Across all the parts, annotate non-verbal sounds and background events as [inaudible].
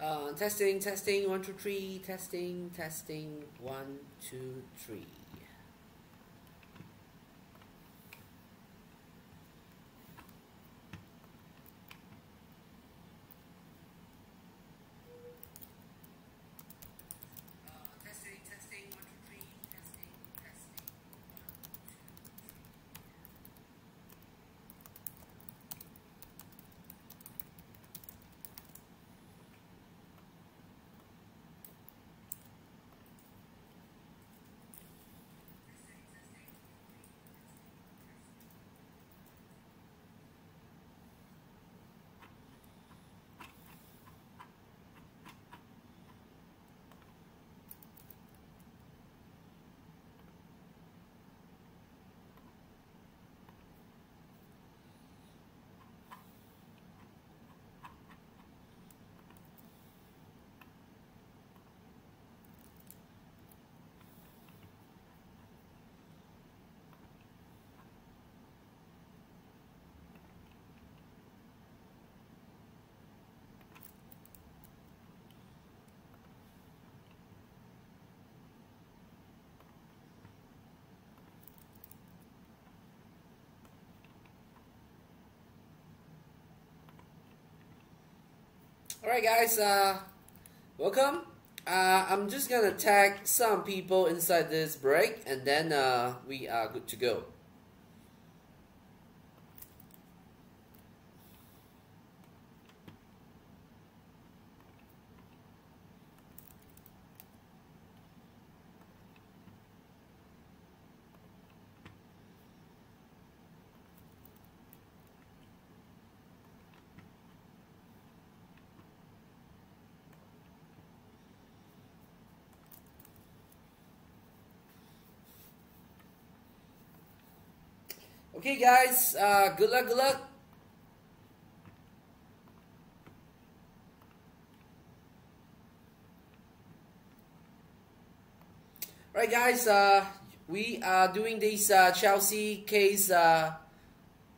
Uh, testing, testing, one, two, three, testing, testing, one, two, three. Alright guys, uh, welcome. Uh, I'm just gonna tag some people inside this break and then uh, we are good to go. Okay, guys, uh, good luck, good luck. Right, guys, uh, we are doing this uh, Chelsea case uh,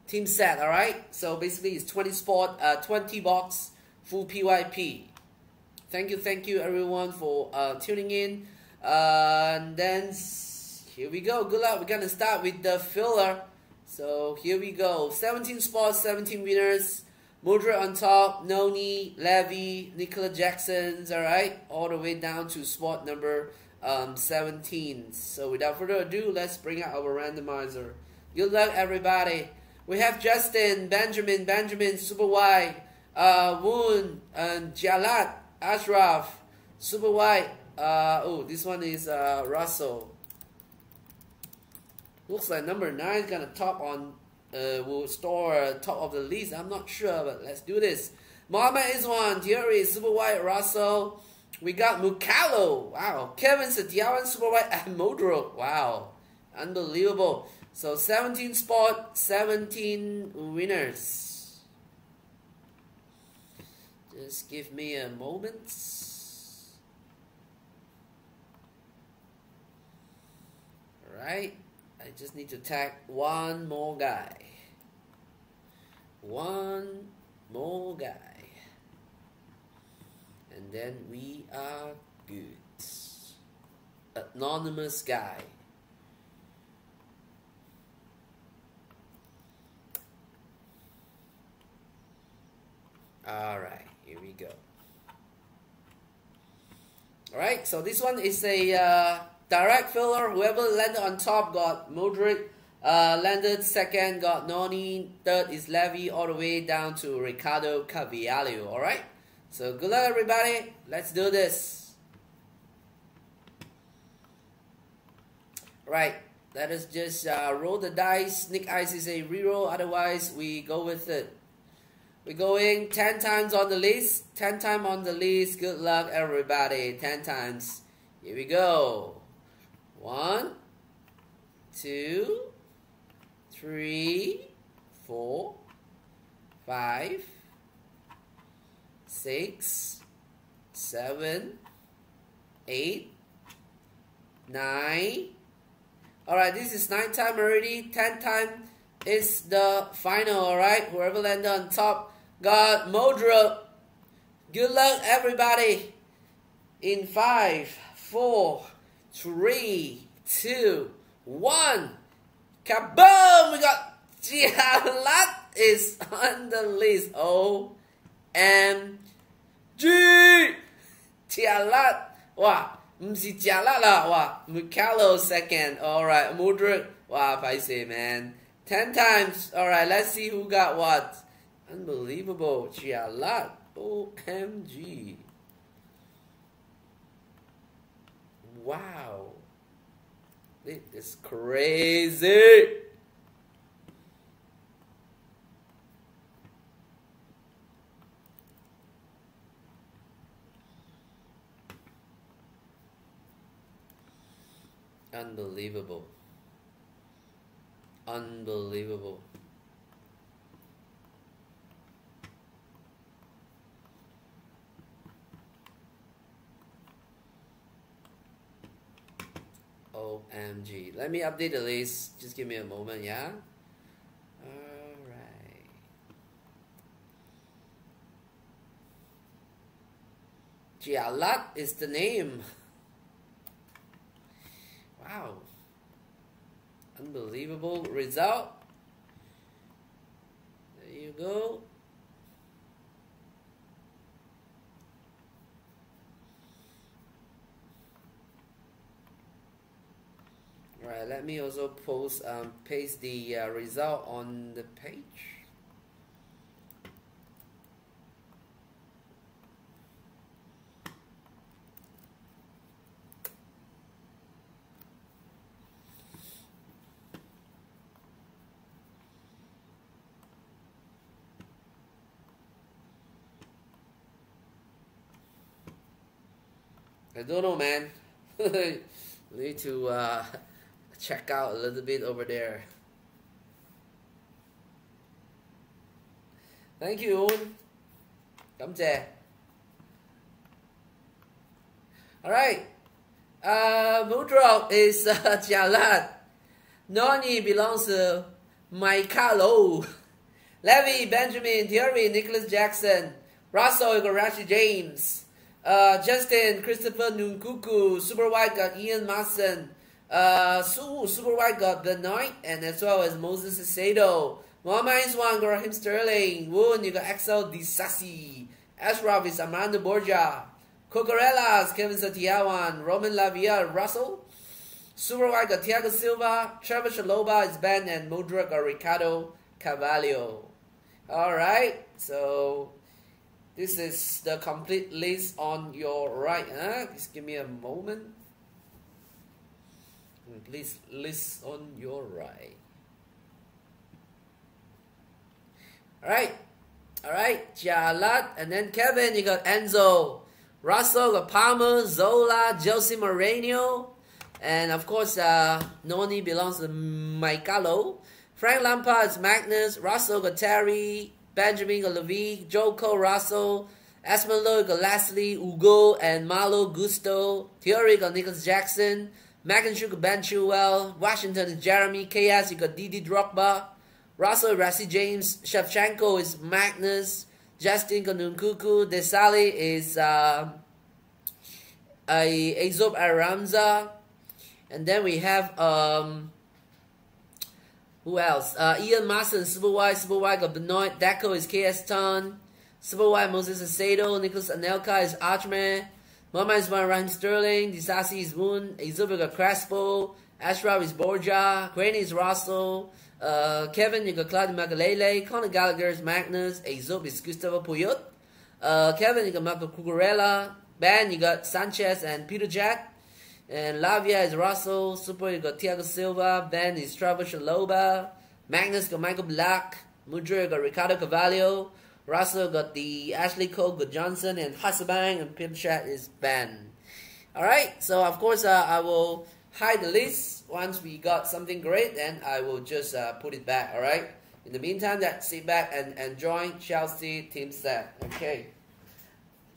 team set, all right? So basically, it's 20 spot, uh, 20 box, full PYP. Thank you, thank you, everyone, for uh, tuning in. And then here we go. Good luck. We're gonna start with the filler. So here we go. 17 spots, 17 winners. Mudra on top, Noni, Levy, Nicola Jackson's, alright? All the way down to spot number um, 17. So without further ado, let's bring out our randomizer. Good luck, everybody. We have Justin, Benjamin, Benjamin, Super White, uh, Woon, and Jalat, Ashraf, Super White. Uh, oh, this one is uh, Russell. Looks like number 9 is gonna top on, uh, will store top of the list. I'm not sure, but let's do this. Mohamed Iswan, Thierry, Super White, Russell. We got Mukalo. Wow. Kevin Sadiawan, Super White, [laughs] and Modro. Wow. Unbelievable. So 17 spot, 17 winners. Just give me a moment. Alright. I just need to tag one more guy. One more guy. And then we are good. Anonymous guy. Alright, here we go. Alright, so this one is a uh, direct filler. Whoever landed on top got Modric. Uh, landed second got Noni. Third is Levy all the way down to Ricardo Carvalho. Alright? So good luck everybody. Let's do this. Right. Let us just uh, roll the dice. Nick Ice is a reroll. Otherwise, we go with it. We're going 10 times on the list. 10 times on the list. Good luck, everybody. 10 times. Here we go. One, two, three, four, five, six, seven, eight, nine. Alright, this is nine time already. Ten time is the final, alright? Whoever landed on top got Modra. Good luck, everybody. In five, four, three, two, one. Kaboom! We got Jihalat is on the list. O M G Jihalat. Wow. Msi Jihalat lah. Wow. Mukalo second. Alright. Mudryk. Wow, I say man. Ten times. Alright, let's see who got what. Unbelievable. Jihalat. OMG. Wow. It is crazy. Unbelievable. Unbelievable. OMG. Let me update the list. Just give me a moment, yeah? Alright. Jialat is the name. Wow. Unbelievable result. There you go. Right, let me also post, um, paste the uh, result on the page. I don't know, man. [laughs] need to uh, check out a little bit over there. Thank you. Cảm ơn. Alright. Uh, Mudro is [laughs] uh, Jalat. Noni belongs to Michaelo. Levy, Benjamin, Thierry, Nicolas Jackson, Russell, Igarashi James, uh, Justin, Christopher Nkunku, Super White got Ian Maatsen, uh, Su, Super White got The night, and as well as Moses Sato. Mohamed Iswan got Raheem Sterling. Woon, you got Axel Disasi. Ashraf is Armando Broja. Cocorellas, Kevin Satiawan. Romeo Lavia, Russell. Super White got Thiago Silva. Trevoh Chalobah is Ben, and Modric got Ricardo Carvalho. Alright, so this is the complete list on your right. Huh? Just give me a moment. Please list on your right. Alright. Alright. Jalat. And then Kevin, you got Enzo. Russell, got Palmer, Zola, Jose Mourinho. And of course, uh, Noni belongs to Maikalo. Frank Lampard is Magnus. Russell got Terry. Benjamin got Levy. Joko Russell. Esmeralda got Leslie, Ugo, and Malo Gusto. Thierry got Nicolas Jackson. McIntyre got Ben Chilwell. Washington is Jeremy. KS you got Didi Drogba. Russell Rassi James. Shevchenko is Magnus. Justin Kanunkuku. Desali is uh, a Azop Aramza. And then we have um, who else? Uh, Ian Maatsen, Civil White, Civil White got Benoit. Deco is KS Ton. Civil White, Moses Acedo. Nicolas Anelka is Archman. Mama is one Ryan Sterling. Disasi is Moon. Got Crespo. Ashraf is Borja. Granny is Russell. Uh, Kevin, got Claudio Makelele. Conor Gallagher is Magnus. Azub is Gustavo Poyet. Uh, Kevin, got Marco Cucurella. Ben, you got Sanchez and Petr Cech. And Lavia is Russell. Super, you got Thiago Silva. Ben is Trevoh Chalobah. Magnus got Michael Ballack. Mudra got Ricardo Carvalho. Russell got the Ashley Cole, got Johnson, and Hasselbaink, and Pinchat is banned. Alright, so of course uh, I will hide the list. Once we got something great, then I will just uh, put it back, alright? In the meantime, that sit back and enjoy Chelsea team set. Okay.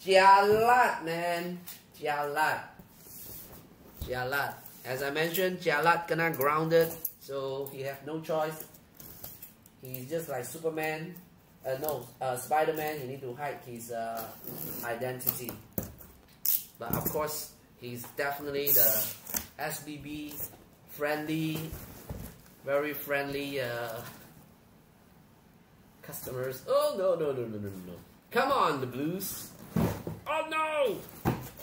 Jalat, man. Jalat. Jalat. As I mentioned, Jalat gonna grounded, so he have no choice. He's just like Superman. Uh, no, uh, Spider-Man, he need to hide his uh, identity. But of course, he's definitely the SBB friendly, very friendly uh, customers. Oh no no no no no no! Come on, the Blues! Oh no!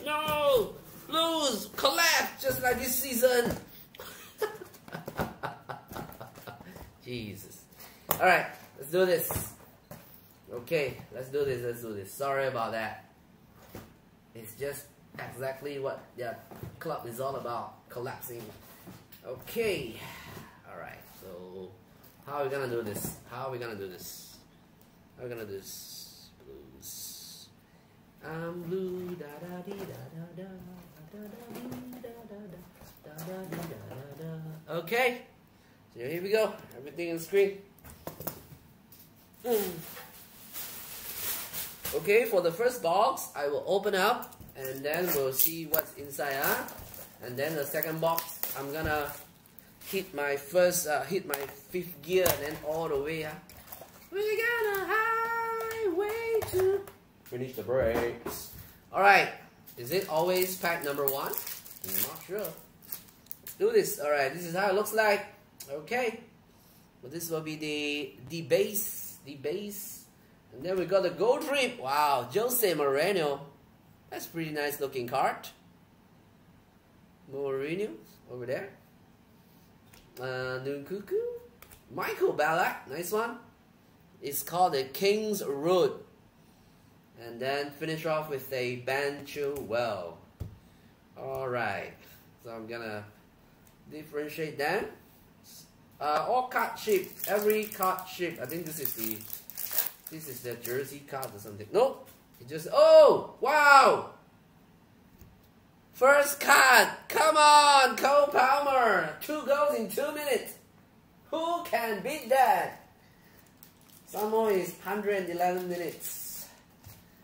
No! Blues collapse just like this season. [laughs] Jesus. All right, let's do this. Okay, let's do this. Let's do this. Sorry about that. It's just exactly what the club is all about collapsing. Okay. All right. So, how are we gonna do this? How are we gonna do this? How are we gonna do this? Blues. I'm blue. Da da dee da da da. Okay. So here we go. Everything on screen. Mm. Okay, for the first box, I will open up and then we'll see what's inside. Huh? And then the second box, I'm gonna hit my first, uh, hit my fifth gear and then all the way. Huh? We're gonna highway to finish the brakes. Alright, is it always pack number one? I'm not sure. Let's do this. Alright, this is how it looks like. Okay. Well, this will be the the base, the base and then we got the gold trip. Wow, Jose Mourinho. That's pretty nice looking card. Mourinho over there. Uh, Nkunku. Michael Ballack. Nice one. It's called the King's Road. And then finish off with a Ben Chilwell. Alright. So I'm gonna differentiate them. Uh, all card shape. Every card shape. I think this is the this is the jersey card or something. Nope. It just, oh, wow. First card. Come on, Cole Palmer. Two goals in two minutes. Who can beat that? Samoa is 111 minutes.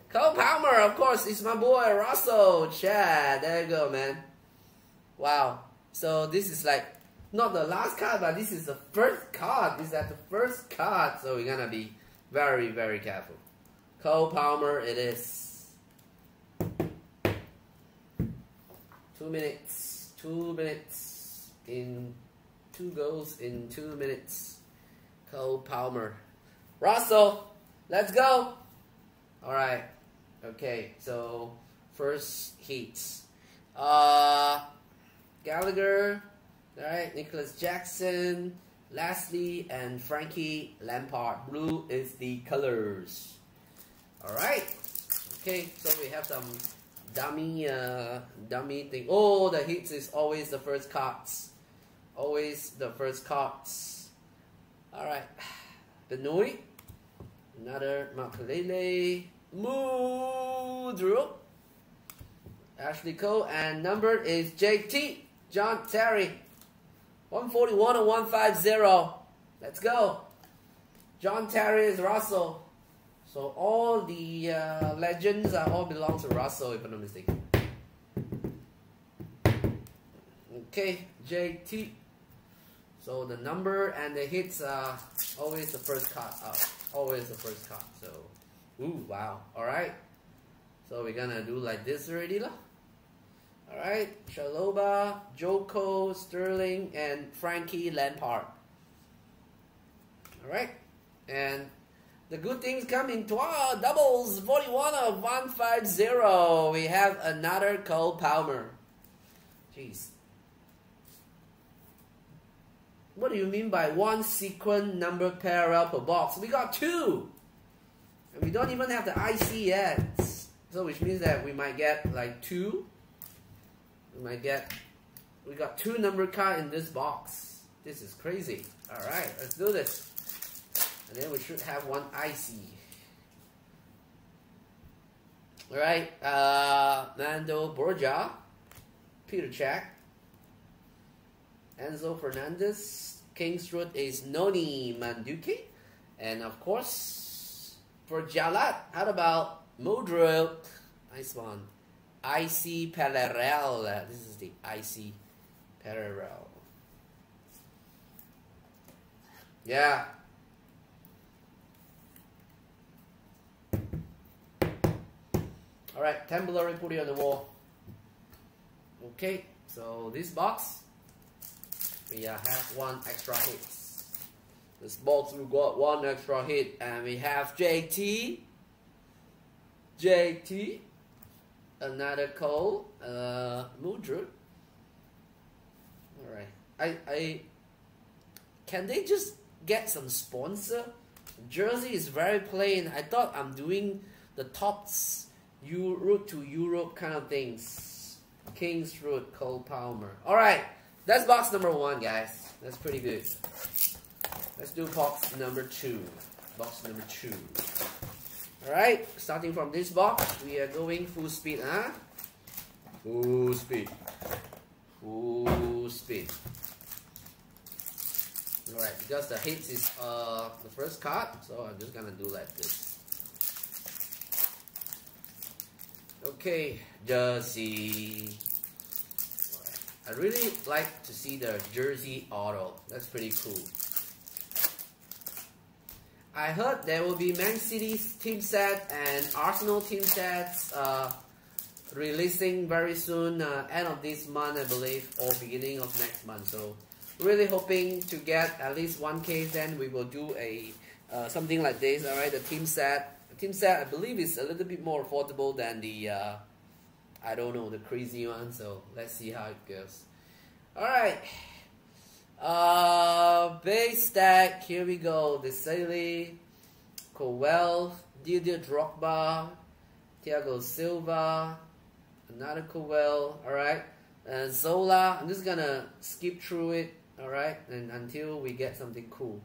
Cole Palmer, of course, is my boy Russell. Chad, there you go, man. Wow. So this is like not the last card, but this is the first card. This is at the first card, so we're gonna be very, very careful. Cole Palmer, it is. Two minutes. Two minutes. In two goals in two minutes. Cole Palmer. Russell, let's go. All right. Okay, so first heats. Uh, Gallagher. All right, Nicolas Jackson. Lastly, and Frankie Lampard. Blue is the colors. Alright. Okay, so we have some dummy uh, dummy thing. Oh, the hits is always the first cards. Always the first cards. Alright. Benoit. Another Makelele. Mudro. Ashley Cole. And number is JT. John Terry. 141 and 150. Let's go. John Terry is Russell. So all the uh, legends are all belong to Russell, if I'm not mistaken. Okay, JT. So the number and the hits are always the first card out. Always the first card. So, ooh, wow. All right. So we're gonna do like this already, lah. All right, Chalobah, Joko, Sterling, and Frankie Lampard. All right, and the good things come in twelve doubles, 41 of 150. We have another Cole Palmer. Jeez. What do you mean by one sequence number parallel per box? We got two. And we don't even have the IC yet. So which means that we might get like two we might get, we got two number card in this box. This is crazy. All right, let's do this. And then we should have one icy. All right, uh, Nando Borja, Petr Cech, Enzo Fernandez, King's Road is Noni Madueke, and of course, for Jalat, how about Modric? Nice one. IC parallel. This is the IC parallel. Yeah. All right, temporary put it on the wall. Okay, so this box, we have one extra hit. This box, we got one extra hit, and we have JT. JT another call, uh, Mudryk. All right, I I can they just get some sponsor? Jersey is very plain. I thought I'm doing the tops you route to Europe kind of things. King's Road, Cole Palmer. Alright, that's box number one, guys. That's pretty good. Let's do box number two. Box number two. Alright, starting from this box, we are going full speed, huh? Full speed. Full speed. Alright, because the hits is uh, the first card, so I'm just gonna do like this. Okay, jersey. Right. I really like to see the jersey auto. That's pretty cool. I heard there will be Man City's team set and Arsenal team sets uh, releasing very soon, uh, end of this month, I believe, or beginning of next month. So really hoping to get at least one case then we will do a uh, something like this all right the team set the team set I believe is a little bit more affordable than the uh, I don't know the crazy one. So let's see how it goes. All right uh base stack here we go the Sally Cowell Didier Drogba Thiago Silva another Cowell all right and Zola I'm just gonna skip through it all right, and until we get something cool.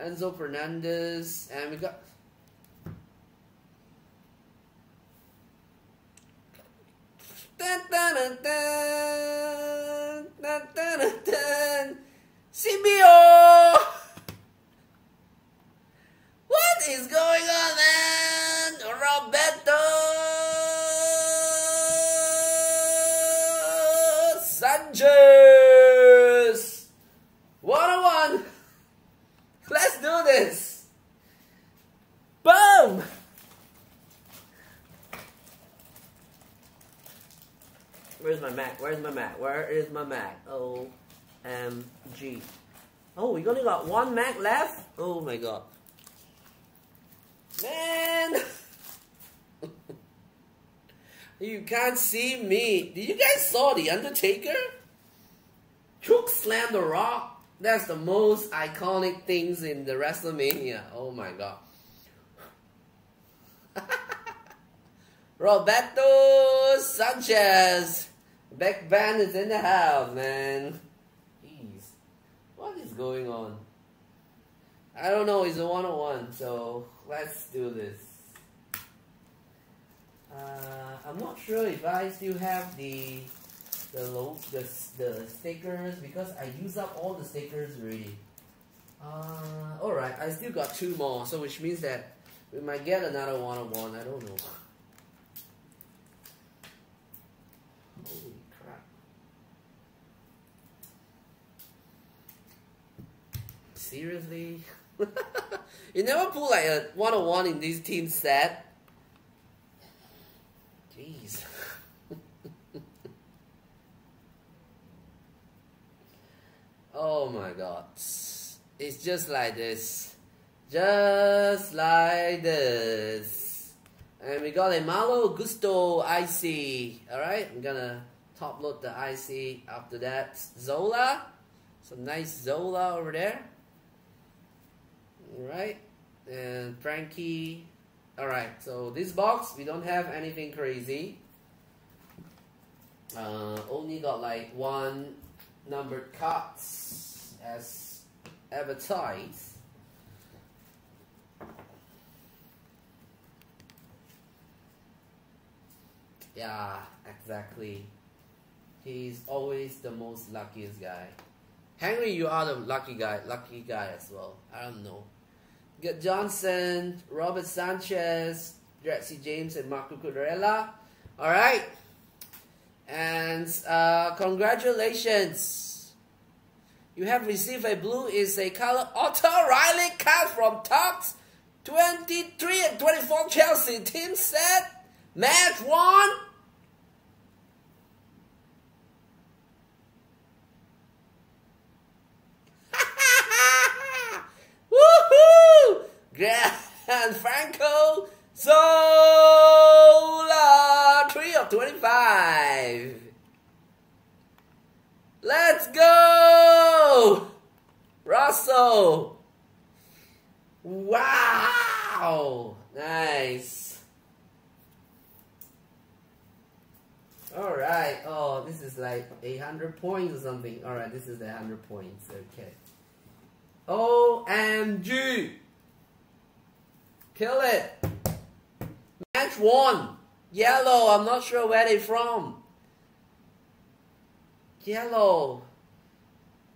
Enzo Fernandez, and we got. Dun, dun, dun, dun, dun, dun, dun, CBO! What is going on, man? Roberto Sanchez! One on one. Let's do this. Boom! Where's my Mac? Where's my Mac? Where is my Mac? O M G. Oh, we only got one Mac left? Oh my god. Man! [laughs] you can't see me. Did you guys saw The Undertaker? Hook slammed the rock that's the most iconic things in the WrestleMania. Oh my god. [laughs] Roberto Sanchez. Back band is in the house, man. Going on? I don't know, it's a one-on-one, so let's do this. Uh, I'm not sure if I still have the the low the, the stickers because I use up all the stickers already. Uh, alright, I still got two more, so which means that we might get another one on one, I don't know. Holy crap. Seriously? [laughs] you never pull like a one on one in this team set? Jeez. [laughs] Oh my god. It's just like this. Just like this. And we got a Malo Gusto IC. Alright, I'm gonna top load the IC. After that, Zola. Some nice Zola over there. Alright. And Frankie. Alright, so this box, we don't have anything crazy. Uh, only got like one numbered cards as advertised. Yeah, exactly. He's always the most luckiest guy. Henry, you are the lucky guy, lucky guy as well. I don't know. Johnson, Robert Sanchez, Jesse James, and Marco Cucurella. All right. And uh, congratulations. You have received a blue is a color Otto Riley card from Topps 23 and 24 Chelsea team set. Match one. [laughs] Woohoo! Gianfranco Zola 3 of 25. Let's go! Russell! Wow! Nice. Alright, oh, this is like 800 points or something. Alright, this is the 100 points. Okay. OMG! Kill it! Match one! Yellow, I'm not sure where they from. Yellow.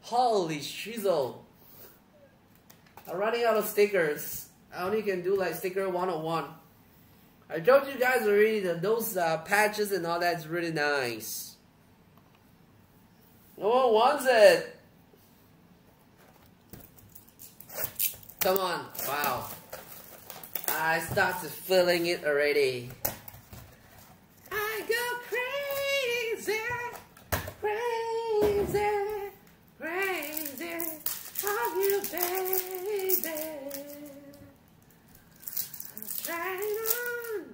Holy shizzle. I'm running out of stickers. I only can do like sticker 101. I told you guys already that those uh, patches and all that is really nice. No one wants it. Come on. Wow. I started feeling it already. I go crazy, crazy, crazy of you, baby. I'm on.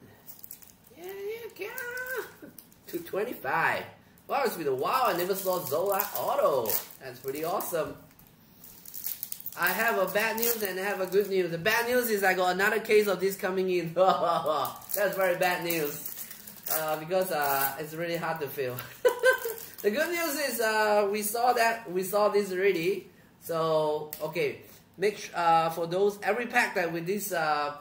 Yeah, you go. 225. Wow, it's been a while. I never saw Zola Auto. That's pretty awesome. I have a bad news and I have a good news. The bad news is I got another case of this coming in. [laughs] That's very bad news. Uh, because uh, it's really hard to feel. [laughs] the good news is uh, we saw that we saw this already. So okay, make uh, for those every pack that with this uh,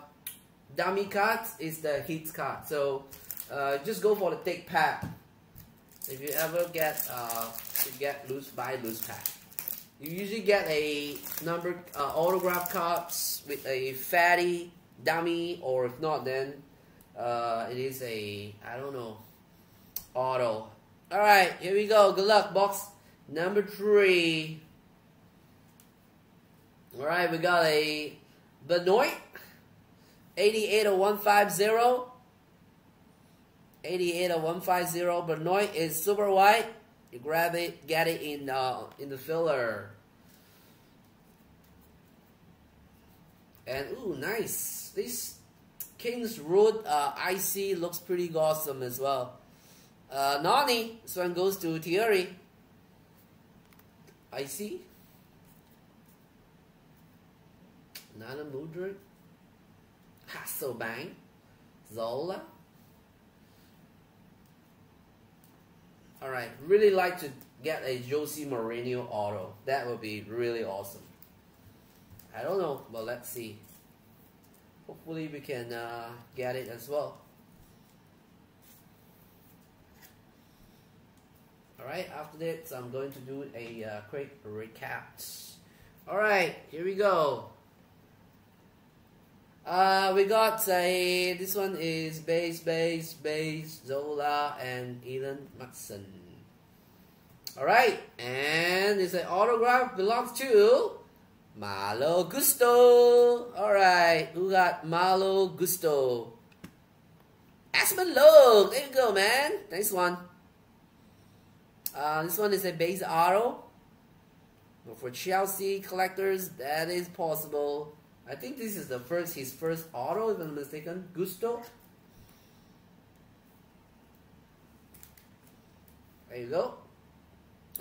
dummy cards is the hits card. So uh, just go for the thick pack. If you ever get uh, get loose buy loose pack. You usually get a number uh, autograph cards with a fatty dummy, or if not, then uh, it is a I don't know auto. All right, here we go. Good luck, box number three. All right, we got a Benoit, 88 of 150. 88 of 150. Benoit is super white. You grab it, get it in uh, in the filler. And ooh, nice. This King's Road uh, IC looks pretty awesome as well. Uh, Nani, this one goes to Thierry. IC. Nana Mudrik. Hasselbaink. Zola. Alright, really like to get a Jose Mourinho auto. That would be really awesome. I don't know, but let's see. Hopefully we can uh, get it as well. Alright, after that, I'm going to do a uh, quick recap. Alright, here we go. Uh, we got a this one is base, base, base, Zola, and Elon Matson. Alright, and it's an autograph belongs to Malo Gusto. Alright, who got Malo Gusto? Aspen Look, there you go, man. Nice one. Uh, this one is a base auto. But for Chelsea collectors, that is possible. I think this is the first his first auto, if I'm mistaken. Gusto. There you go.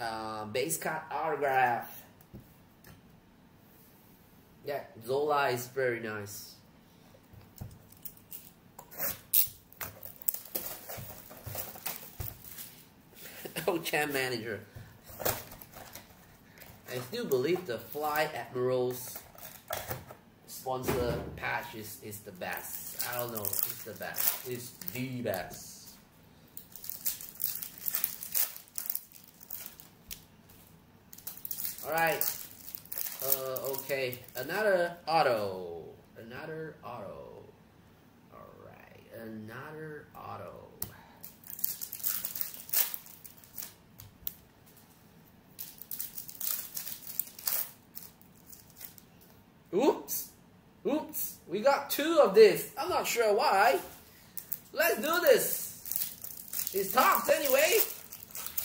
Uh, base card autograph. Yeah, Zola is very nice. [laughs] oh, champ manager. I still believe the Fly Emirates sponsor patch is, is the best. I don't know, it's the best. It's the best. Alright. Uh, okay. Another auto. Another auto. Alright. Another auto. Oops. Oops, we got two of this. I'm not sure why. Let's do this. It's Topps anyway.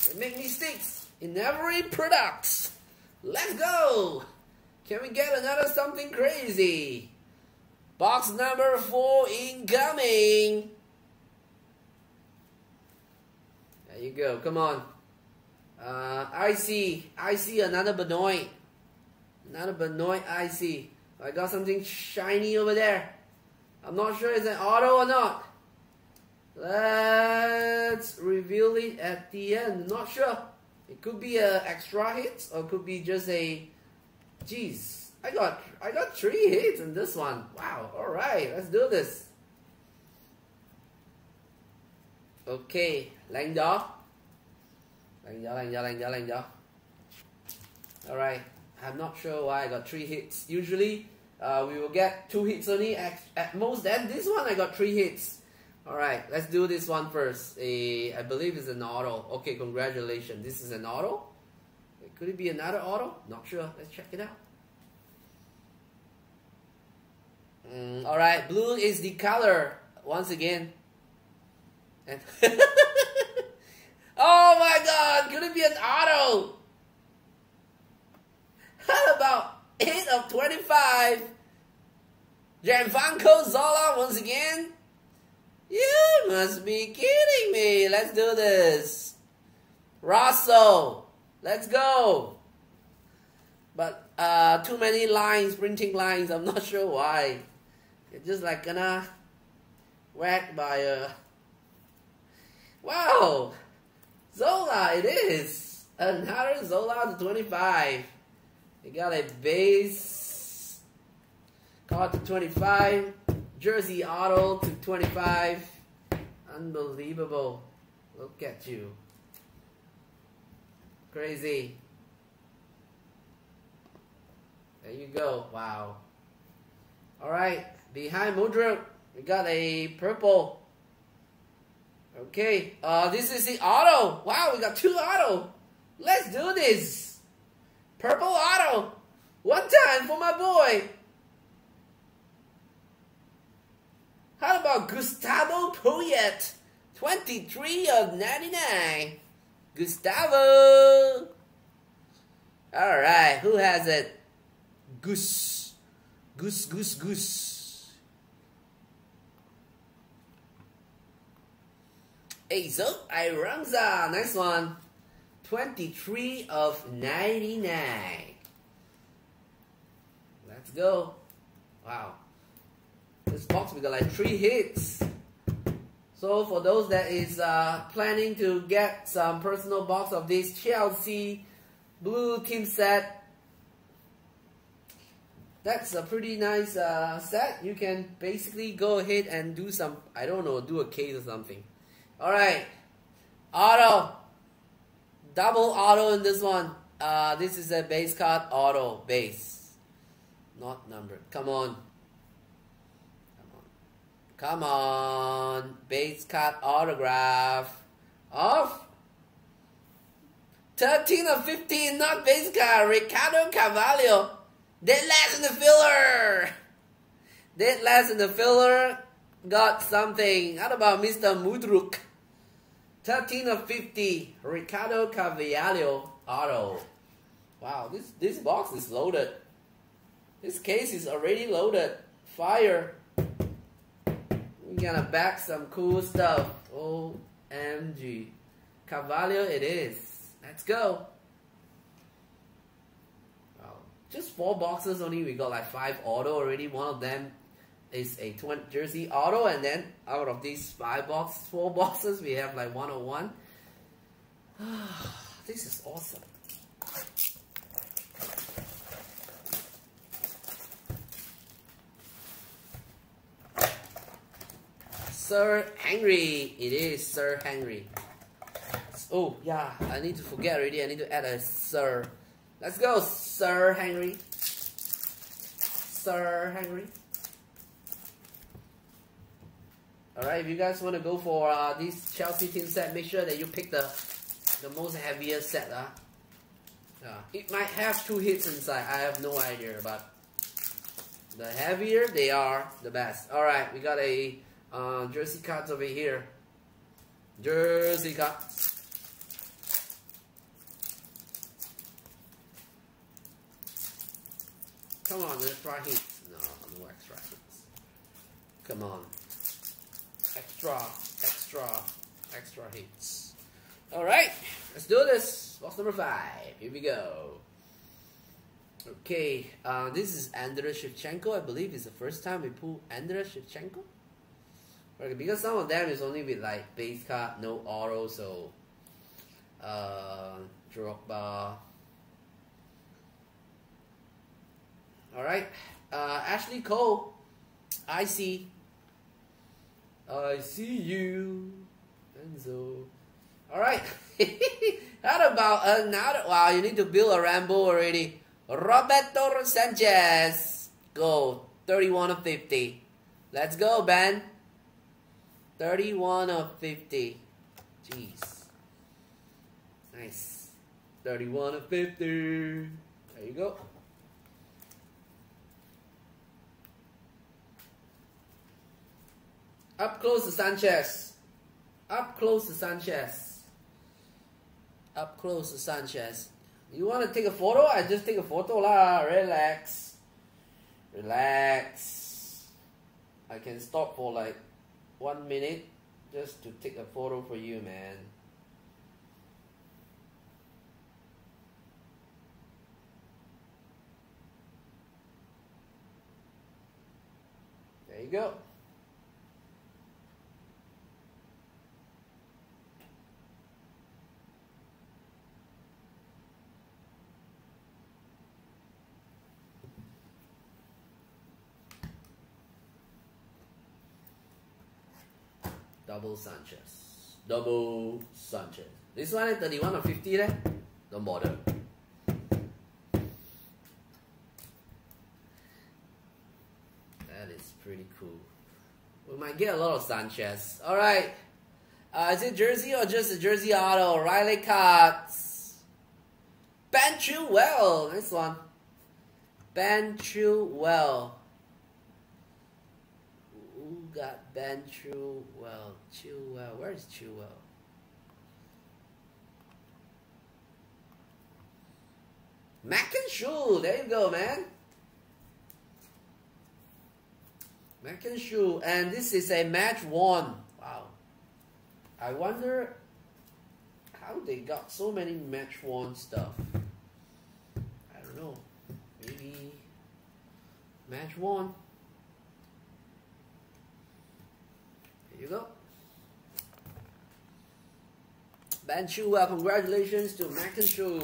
They make mistakes in every product. Let's go. Can we get another something crazy? Box number four incoming. There you go. Come on. Uh, I see. I see another Benoit. Another Benoit I see. I got something shiny over there. I'm not sure it's an auto or not. Let's reveal it at the end. Not sure. It could be a extra hit or could be just a. Jeez, I got I got three hits in this one. Wow. All right, let's do this. Okay, Lang gió. Lang gió, lang gió, lang gió, lang gió. All right. I'm not sure why I got three hits. Usually, uh, we will get two hits only at, at most. Then this one I got three hits. All right, let's do this one first. A, I believe it's an auto. Okay, congratulations. This is an auto. Could it be another auto? Not sure. Let's check it out. Mm, all right, blue is the color once again. And [laughs] oh my God! Could it be an auto? How about eight of twenty-five? Gianfranco Zola once again. You must be kidding me. Let's do this. Russell, Let's go. But uh, too many lines, printing lines. I'm not sure why. It's just like gonna whacked by a. Wow. Zola, it is. Another Zola to 25. You got a base card to 25. Jersey Auto to 25. Unbelievable. Look at you. Crazy. There you go. Wow. All right. Behind Mudryk, we got a purple. Okay. Uh, this is the auto. Wow, we got two auto. Let's do this. Purple auto. One time for my boy. How about Gustavo Poyet? 23 of 99. Gustavo. All right, who has it? Goose. Goose, goose, goose. Azo Iranza. Nice one. 23 of 99. Let's go. Wow. This box we got like three hits. So for those that is uh, planning to get some personal box of this Chelsea blue team set, that's a pretty nice uh, set. You can basically go ahead and do some, I don't know, do a case or something. Alright, auto, double auto in this one. Uh, this is a base card auto, base, not numbered. Come on. Come on. come on. Base card autograph. Off. 13 of 15, not base card. Ricardo Carvalho. Dead last in the filler. Dead last in the filler. Got something. How about Mr. Mudryk? 13 of 50. Ricardo Carvalho auto. Wow, this, this box is loaded. This case is already loaded. Fire. We're gonna back some cool stuff. OMG. Carvalho it is. Let's go. Wow. Just four boxes only. We got like five auto already. One of them is a 20 jersey auto. And then out of these five boxes, four [laughs] boxes, we have like 101. [sighs] this is awesome. Sir Henry. It is Sir Henry. Oh, yeah, I need to forget already. I need to add a Sir. Let's go, Sir Henry. Sir Henry. Alright, if you guys want to go for uh, this Chelsea team set, make sure that you pick the the most heaviest set. Uh. Yeah. It might have two hits inside. I have no idea, but the heavier they are, the best. Alright, we got a Uh, jersey cards over here. Jersey cards. Come on, extra hits. No, no extra hits. Come on. Extra, extra, extra hits. Alright, let's do this. Box number five. Here we go. Okay, uh, this is Andrei Shevchenko. I believe it's the first time we pull Andrei Shevchenko. Okay, because some of them is only with like base card, no auto, so uh, Drogba, All right, uh, Ashley Cole, I see. I see you, Enzo. All right. [laughs] How about uh, another? Wow, you need to build a Rambo already. Roberto Sanchez. Go. 31 of 50. Let's go, Ben. 31 of 50. Jeez. Nice. 31 of 50. There you go. Up close to Sanchez. Up close to Sanchez. Up close to Sanchez. You want to take a photo? I just take a photo lah. Relax. Relax. I can stop for like one minute just to take a photo for you, man. There you go. Double Sanchez. Double Sanchez. This one is 31 or 50 there? Don't bother. That is pretty cool. We might get a lot of Sanchez. Alright. Uh, is it jersey or just a jersey auto? Riley Cards. Ben Chilwell. Nice one. Ben Chilwell got Ben Chilwell. Chilwell. Where's Chilwell? Mac and Shoe. There you go, man. Mac and Shoe. And this is a match one. Wow. I wonder how they got so many match one stuff. I don't know. Maybe match one. You go. Ben Chua, uh, congratulations to Mac and Shoe.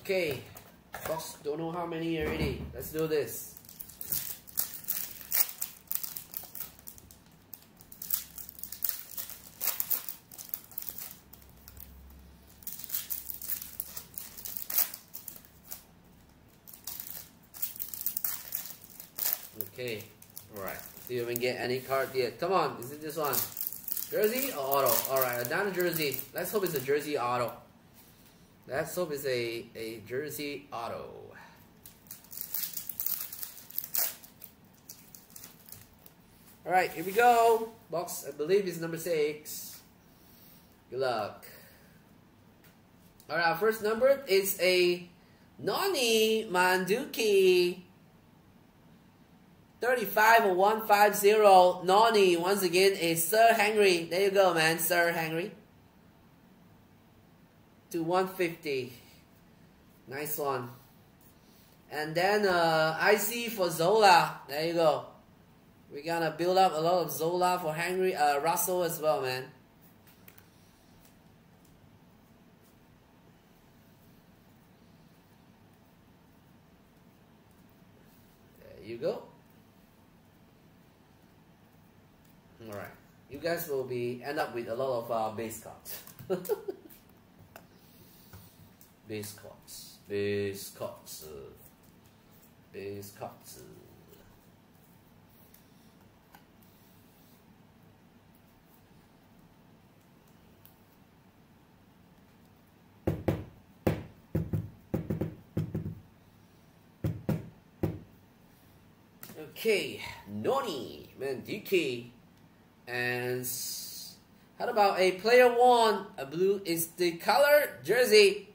Okay, boss, don't know how many already. Let's do this. Okay, alright. Do you even get any card yet? Come on, is it this one? Jersey or auto? Alright, down to jersey. Let's hope it's a jersey auto. Let's hope it's a, a jersey auto. Alright, here we go. Box, I believe is number six. Good luck. Alright, our first number is a Noni Madueke. 35 or 150 Noni once again is Sir Henry. There you go, man. Sir Henry. To 150. Nice one. And then uh, IC for Zola. There you go. We're gonna build up a lot of Zola for Henry uh, Russell as well, man. There you go. Alright. You guys will be end up with a lot of uh, base cards. [laughs] base cards. Base cards. Base cards. Okay, Noni, Madueke, and how about a player one? A blue is the color jersey.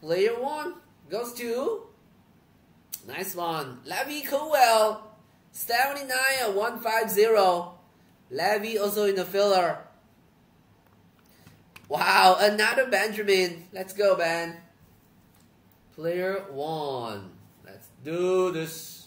Player one goes to nice one. Levi Colwill, 79 or 150. Levi also in the filler. Wow, another Benjamin. Let's go, Ben. Player one. Let's do this.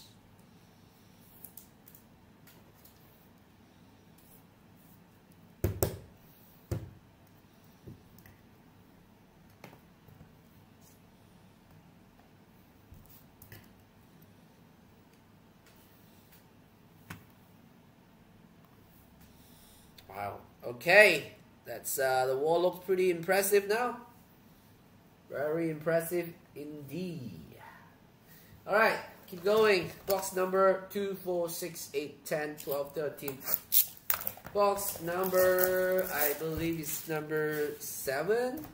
Wow. Okay. That's uh, the wall looks pretty impressive now. Very impressive indeed. All right. Keep going. Box number 2, 4, 6, 8, 10, 12, 13. Box number, I believe is number 7.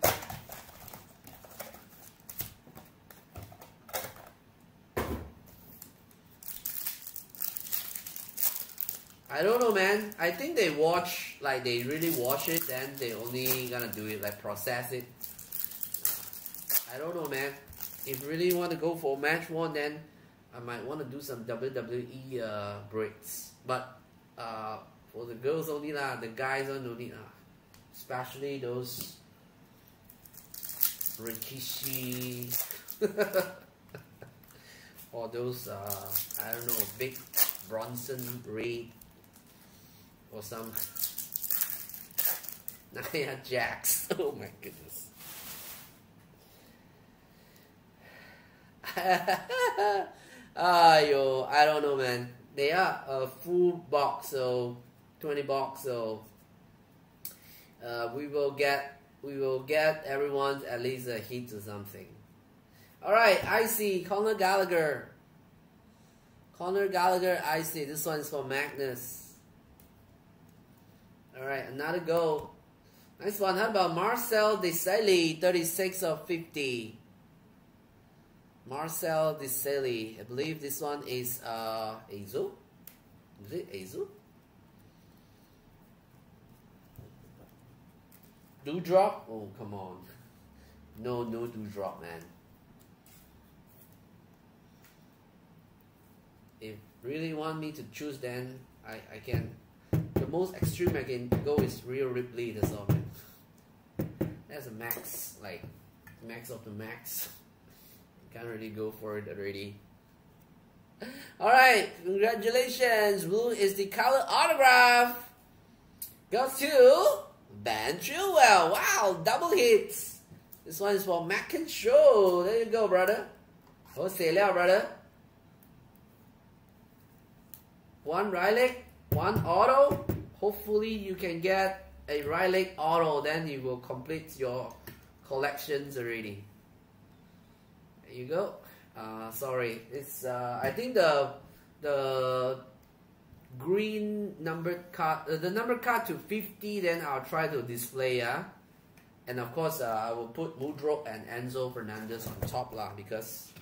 I don't know, man. I think they watch, like they really watch it, then they only gonna do it, like process it. I don't know, man. If really want to go for match one, then I might want to do some WWE uh, breaks. But uh, for the girls only lah, the guys don't need lah. Especially those Rikishi [laughs] or those uh, I don't know big Bronson Reed or some [laughs] Nia Jax. [laughs] Oh my goodness. [laughs] ah, yo, I don't know, man. They are a full box, so 20 box, so uh, we will get we will get everyone at least a hit or something. All right, I see Conor Gallagher. Conor Gallagher, I see. This one is for Magnus. All right, another goal. Nice one. How about Marcel Desailly, 36 of 50. Marcel Desailly. I believe this one is uh, Azu. Is it Azu? Dewdrop? Oh, come on. [laughs] No, no Dewdrop, man. If really want me to choose, then I, I can most extreme I can go is Rhea Ripley, that's all man. That's a max, like max of the max. [laughs] Can't really go for it already. [laughs] Alright, congratulations. Blue is the color autograph. Goes to Ben Chilwell. Wow, double hits. This one is for Mac and Show. There you go, brother. Jose liao, brother. One Riley. One auto. Hopefully you can get a right auto. Then you will complete your collections already. There you go. Uh, sorry, it's uh, I think the the green number card, uh, the number card to 50, then I'll try to display, yeah. And of course, uh, I will put Mudryk and Enzo Fernandez on top lah because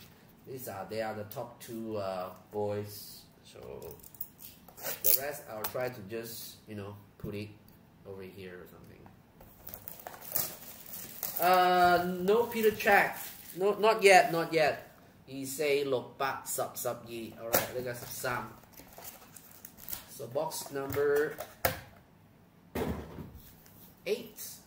these are they are the top two uh, boys. So the rest, I'll try to just, you know, put it over here or something. Uh, no Petr Cech. No, not yet, not yet. He say look back sub sub ye. Alright, look at some. So box number eight.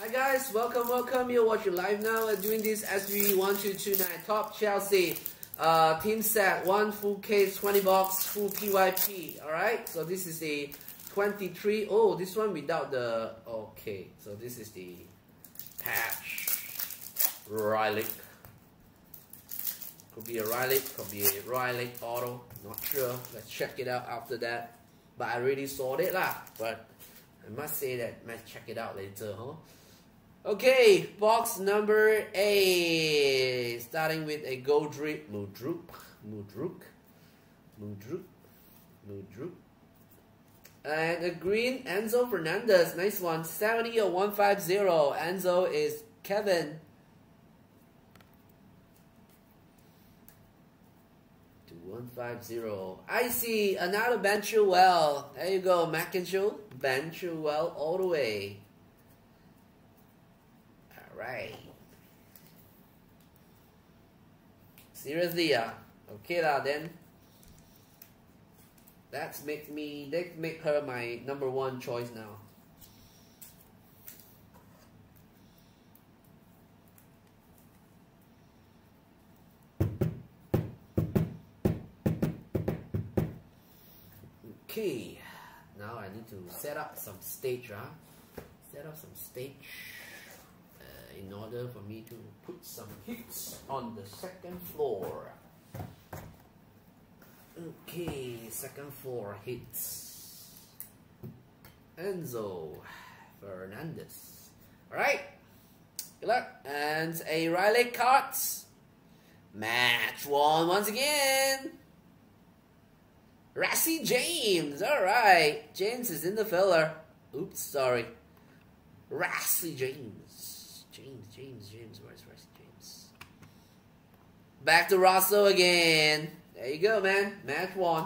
Hi guys, welcome, welcome. You're watching live now. We're doing this SB1229 Topps Chelsea uh, team set. One full case, 20 box, full PYP. Alright, so this is the 23. Oh, this one without the. Okay, so this is the patch. Riley. Could be a Riley, could be a Riley auto. Not sure. Let's check it out after that. But I already saw it lah. But I must say that let's check it out later, huh? Okay, box number A, Starting with a Gold Drip Mudryk. Mudryk. Mudryk. Mudryk. And a green Enzo Fernandez. Nice one. 70 or 150. Enzo is Kevin. To 150. I see another Ben Chilwell. There you go, Mac and Ben Chilwell all the way. Alright. Seriously, ah. Okay lah then. That's make me that make her my number one choice now. Okay, now I need to set up some stage, huh? Set up some stage in order for me to put some hits on the second floor. Okay, second floor hits. Enzo Fernandez. Alright. Good luck. And a Riley cards. Match one once again. Reece James. Alright. James is in the filler. Oops, sorry. Reece James. James, James, James. Where's Reece James? Back to Rosso again. There you go, man. Match one.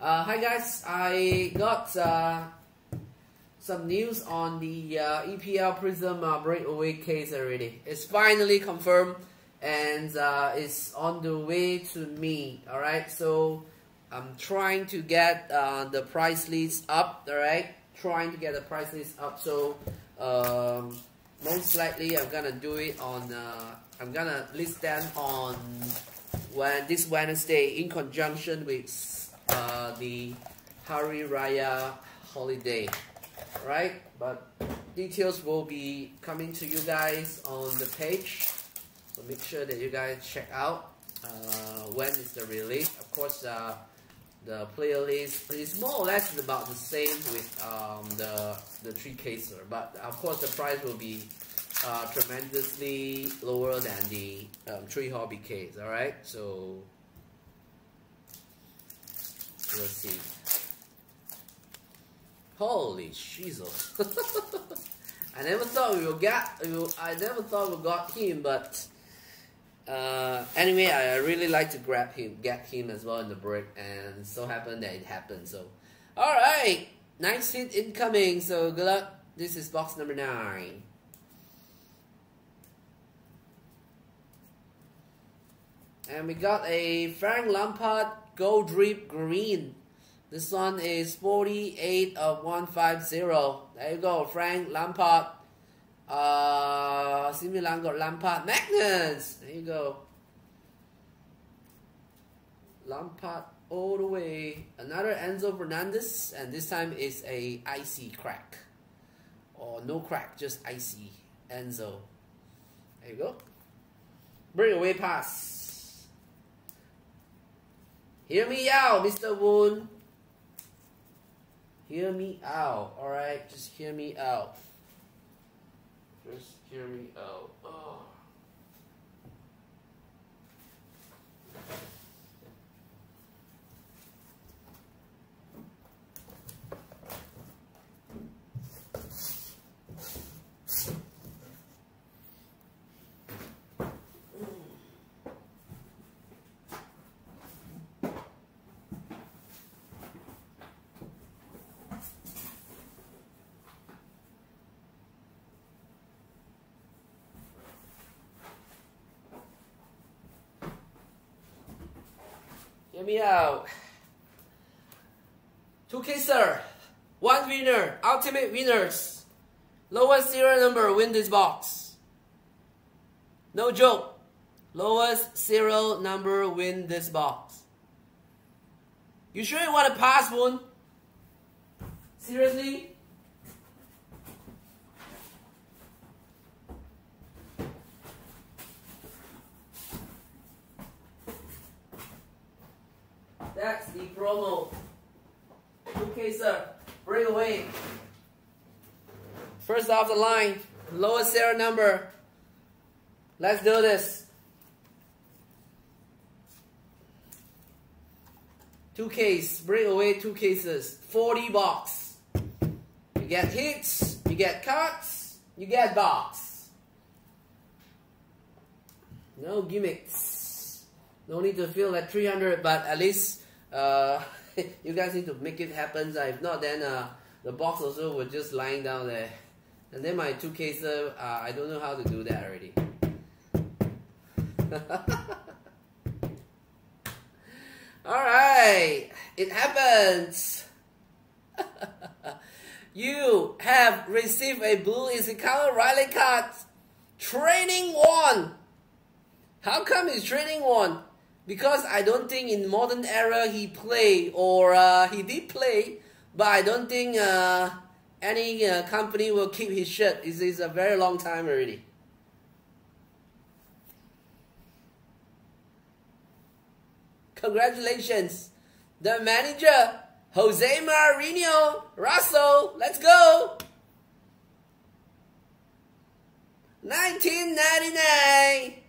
Uh, hi guys, I got uh, some news on the uh, EPL Prizm uh, breakaway case already. It's finally confirmed and uh, it's on the way to me. Alright, so I'm trying to get uh, the price list up. Alright, trying to get the price list up. So um, most likely I'm gonna do it on uh, I'm gonna list them on when this Wednesday in conjunction with uh, the Hari Raya holiday. Right but details will be coming to you guys on the page. So make sure that you guys check out uh, when is the release. Of course uh, the playlist is more or less about the same with um, the the tree caser, but of course the price will be uh, tremendously lower than the um, tree hobby case. All right, so let's see. Holy shizzle! [laughs] I never thought we would get. I never thought we got him, but uh, anyway, I really like to grab him, get him as well in the break, and so happened that it happened. So, all right, nice hit incoming. So good luck. This is box number nine. And we got a Frank Lampard Gold Drip Green. This one is 48 of 150. There you go, Frank Lampard uh, Similan Lampard Magnus. There you go. Lampard all the way. Another Enzo Fernandez, and this time is a icy crack. Or no crack, just icy Enzo. There you go. Bring away pass. Hear me out, Mr. Woon. Hear me out, alright? Just hear me out. Just hear me out. Me out. 2K sir. One winner. Ultimate winners. Lowest serial number win this box. No joke. Lowest serial number win this box. You sure you want to pass one? Seriously? Promo. Okay, sir. Bring away. First off the line, lowest serial number. Let's do this. Two case, bring away two cases. 40 box. You get hits, you get cuts, you get box. No gimmicks. No need to feel like 300, but at least uh, [laughs] you guys need to make it happen. If not, then uh, the box also will just lying down there. And then my two cases, uh, I don't know how to do that already. [laughs] Alright, it happens. [laughs] you have received a blue is the Riley card. Training one. How come it's training one? Because I don't think in modern era he play or uh, he did play, but I don't think uh, any uh, company will keep his shirt. It's, it's a very long time already. Congratulations. The manager, Jose Mourinho. Russell, let's go. 1999.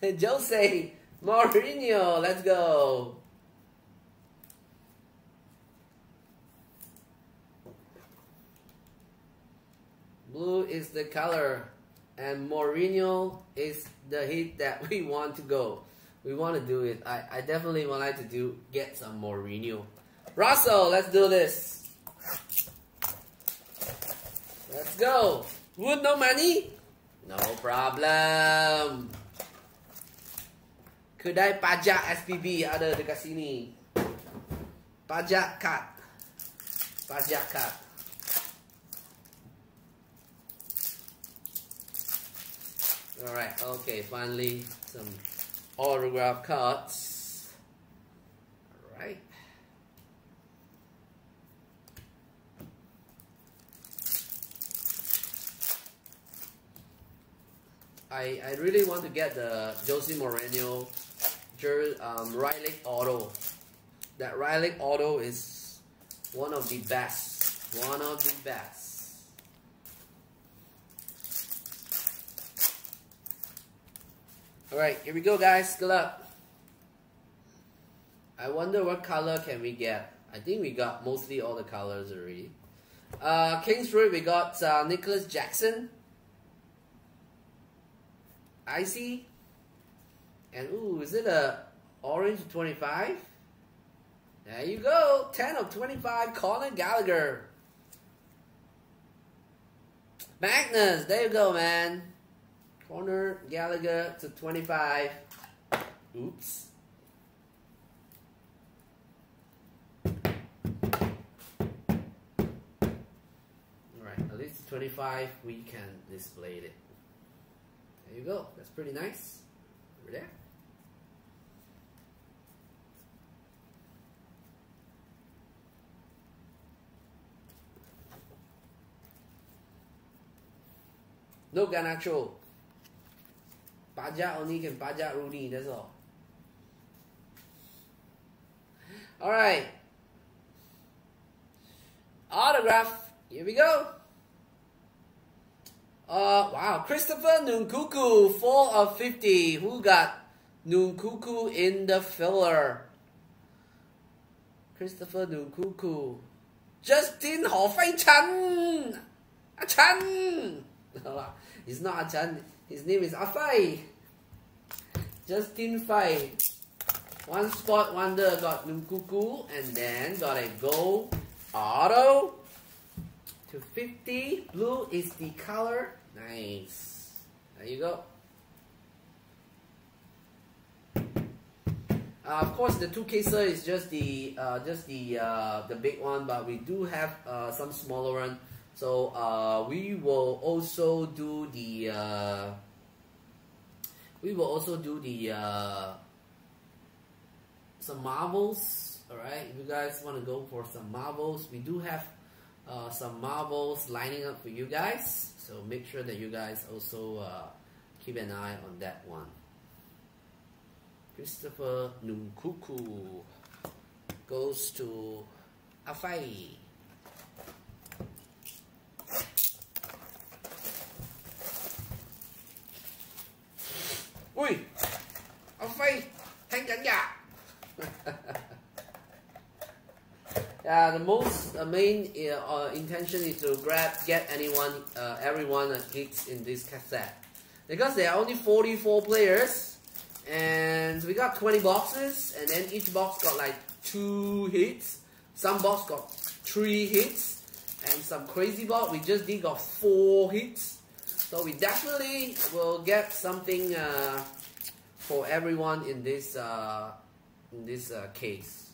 [laughs] Jose Mourinho, let's go. Blue is the color and Mourinho is the hit that [laughs] we want to go we want to do it. I, I definitely would like to do get some Mourinho. Russell, let's do this. Let's go. Wood no money? No problem. Kedai pajak SPB ada dekat sini. Pajak kad. Pajak kad. Alright, okay, finally some autograph cards. All right. I, I really want to get the Jose Mourinho um, Riley Auto. That Riley Auto is one of the best. One of the best. Alright, here we go guys. Good luck. I wonder what color can we get. I think we got mostly all the colors already. Uh, Kings Road, we got uh, Nicolas Jackson. Icy. And ooh, is it a orange 25? There you go. 10 of 25, Conor Gallagher. Magnus, there you go, man. Conor Gallagher to 25. Oops. Alright, at least 25 we can display it. There you go. That's pretty nice. Over there. No Garnacho. Pajak only can pajak Rooney, that's all. Alright. Autograph. Here we go. Uh, wow. Christopher Nkunku, 4 of 50. Who got Nkunku in the filler? Christopher Nkunku. Justin Ho Fei Chan. A Chan. [laughs] He's not a Chan. His name is Afai. Justin Fai. One spot wonder got Nkunku and then got a gold auto to 50. Blue is the color. Nice. There you go. Uh, of course, the two caser is just the uh, just the uh, the big one, but we do have uh, some smaller one so uh, we will also do the uh, we will also do the uh, some marbles. All right, if you guys want to go for some marbles, we do have uh, some marbles lining up for you guys. So make sure that you guys also uh, keep an eye on that one. Christopher Nkunku goes to Afai. Ui. Ông Phi Thanh chánh dạ. [laughs] Yeah, the most the main uh, intention is to grab get anyone uh, everyone that hits in this cassette. Because there are only 44 players and we got 20 boxes and then each box got like two hits. Some box got three hits and some crazy box we just did got four hits so we definitely will get something uh, for everyone in this uh, in this uh, case.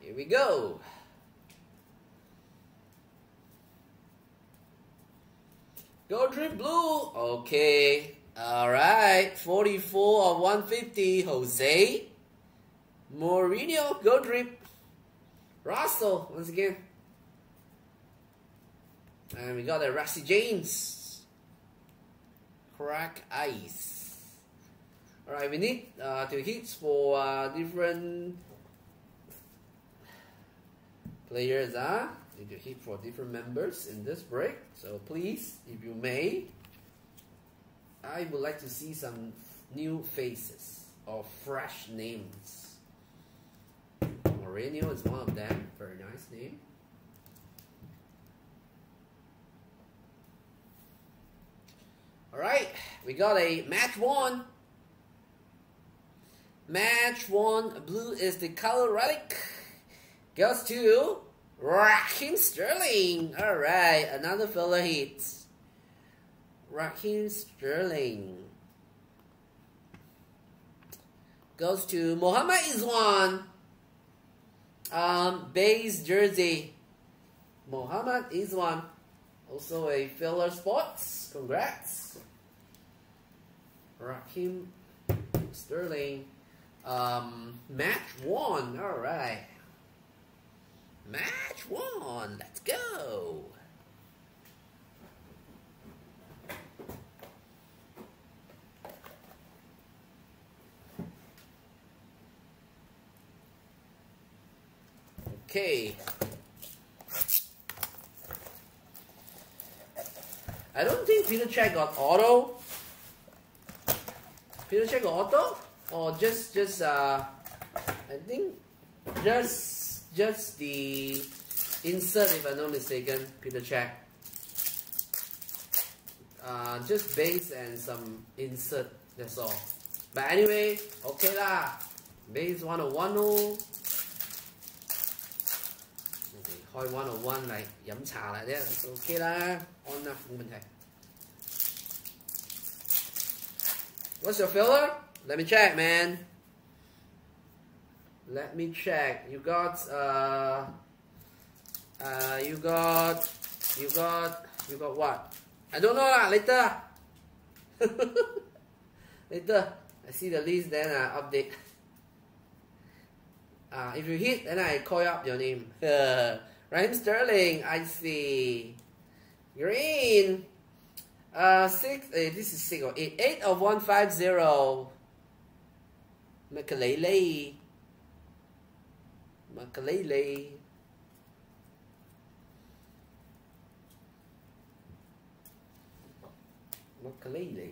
Here we go. Go Drip Blue. Okay. Alright. 44 of 150. Jose. Mourinho. Go Drip. Russell. Once again. And we got a Reece James. Crack Ice. Alright, we need uh, to hit for uh, different players. Huh? Need to hit for different members in this break. So please, if you may, I would like to see some new faces or fresh names. Mourinho is one of them. Very nice name. Alright, we got a match one. Match one, blue is the color relic. Goes to Raheem Sterling. Alright, another fella hit. Raheem Sterling. Goes to Mohamed Iswan. Um, base jersey. Mohamed Iswan. Also a filler spots. Congrats. Raheem Sterling. Um, match one. All right. Match one. Let's go. Okay. I don't think Petr Cech got auto. Petr Cech got auto? or just just uh, I think just just the insert if I'm not mistaken Petr Cech uh, just base and some insert that's all but anyway okay lah base 101咯开101嚟饮茶啦啫，OK 啦，on 啦冇问题。What's your filler? Let me check, man. Let me check. You got uh uh you got you got you got what? I don't know lah, later. [laughs] later. I see the list then I update. [laughs] Uh, if you hit then I call up your name. [laughs] Raheem Sterling, I see. Green. Uh six uh, this is six or eight. Eight of one five zero. Makelele. Makelele. Makelele.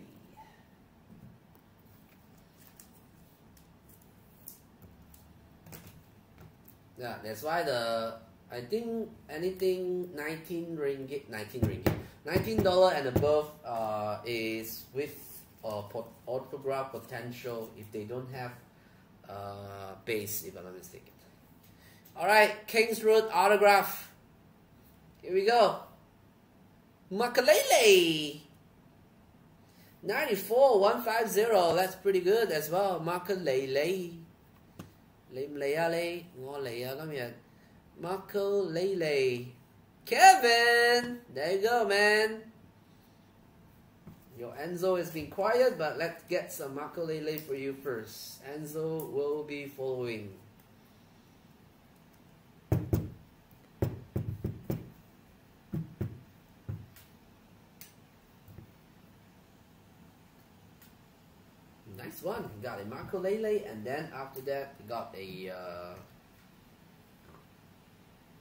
Yeah, that's why the I think anything 19 ringgit, 19 ringgit, 19 dollar and above uh, is with uh, autograph potential if they don't have uh, base, if I'm not mistaken. All right, Kings Road autograph. Here we go. Makelele. 94, 150. That's pretty good as well. Makelele. Lim Leale. Come here. Makelele. Kevin! There you go, man. Your Enzo has been quiet, but let's get some Makelele for you first. Enzo will be following. Nice one. Got a Makelele, and then after that, got a... Uh,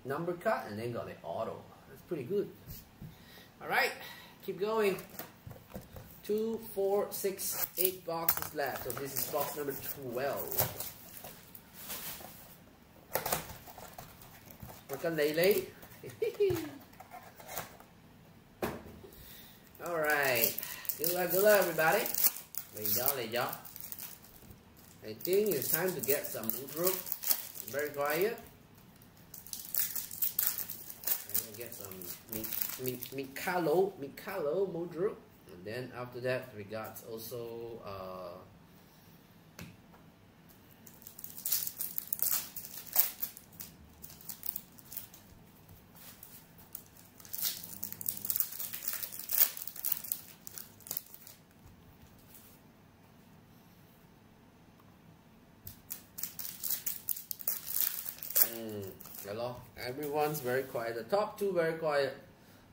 number cut, and then got an auto. That's pretty good. All right, keep going. Two, four, six, eight boxes left. So this is box number 12. We're gonna [laughs] Alright. Good luck, good luck everybody. Lay y'all, lay y'all. I think it's time to get some Mudryk. Very quiet. And get some Mikalo, Mykhailo Mudryk. And then after that we got also uh, everyone's very quiet. The top two very quiet.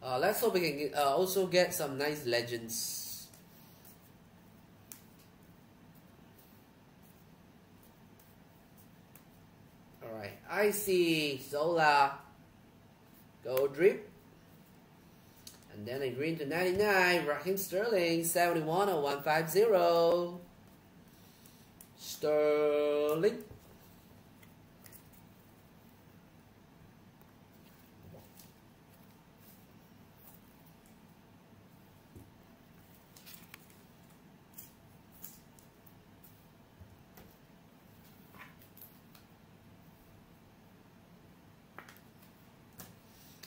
Uh, let's hope we can get, uh, also get some nice legends. Alright, I see Zola, Go Drip, and then a green to 99, Raheem Sterling, 71 or 150. Sterling.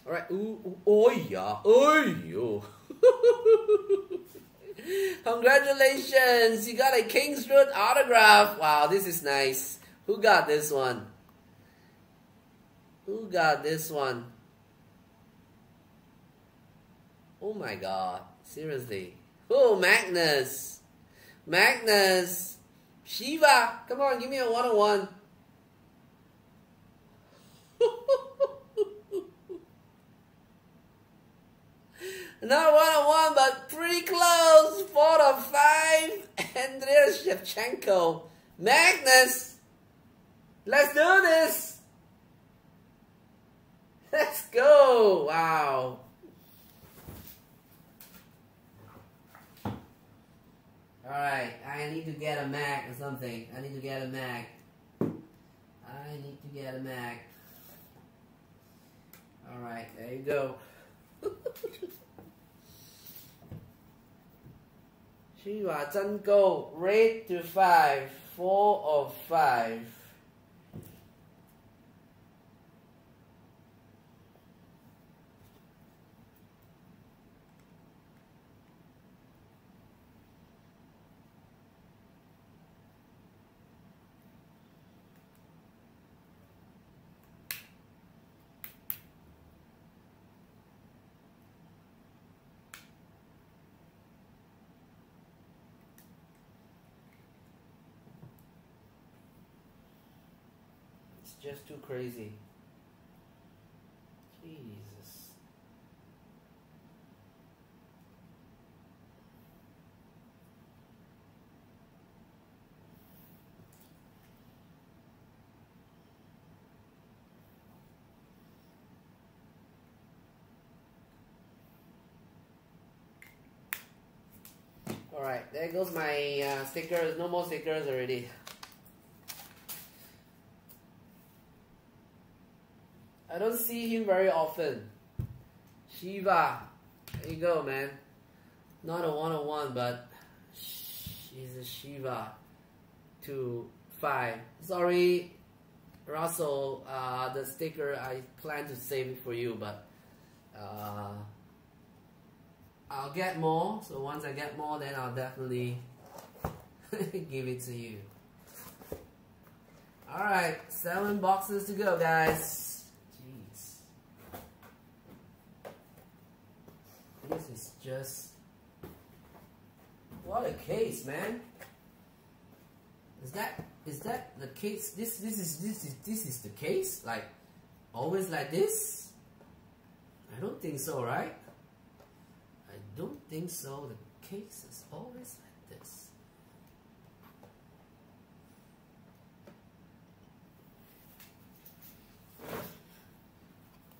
All right. Ooh, ooh, oh yeah. Oh yo. [laughs] Congratulations! You got a Kings Road autograph. Wow, this is nice. Who got this one? Who got this one? Oh my god. Seriously. Oh, Magnus. Magnus. Shiva. Come on, give me a one-on-one. [laughs] Not one on one, but pretty close. Four of five. Andriy Shevchenko. Magnus. Let's do this. Let's go. Wow. Alright, I need to get a Mac or something. I need to get a Mac. I need to get a Mac. Alright, there you go. Go. rate to 5, 4 of 5. just too crazy. Jesus. Alright, there goes my uh, stickers. No more stickers already. I don't see him very often. Shiva. There you go, man. Not a one-on-one, but she's a Shiva. Two, five. Sorry, Russell, uh, the sticker, I plan to save it for you, but uh, I'll get more. So once I get more, then I'll definitely [laughs] give it to you. Alright, seven boxes to go, guys. This is just what a case, man. Is that is that the case? This this is this is this is the case? Like always like this? I don't think so, right? I don't think so. The case is always like this.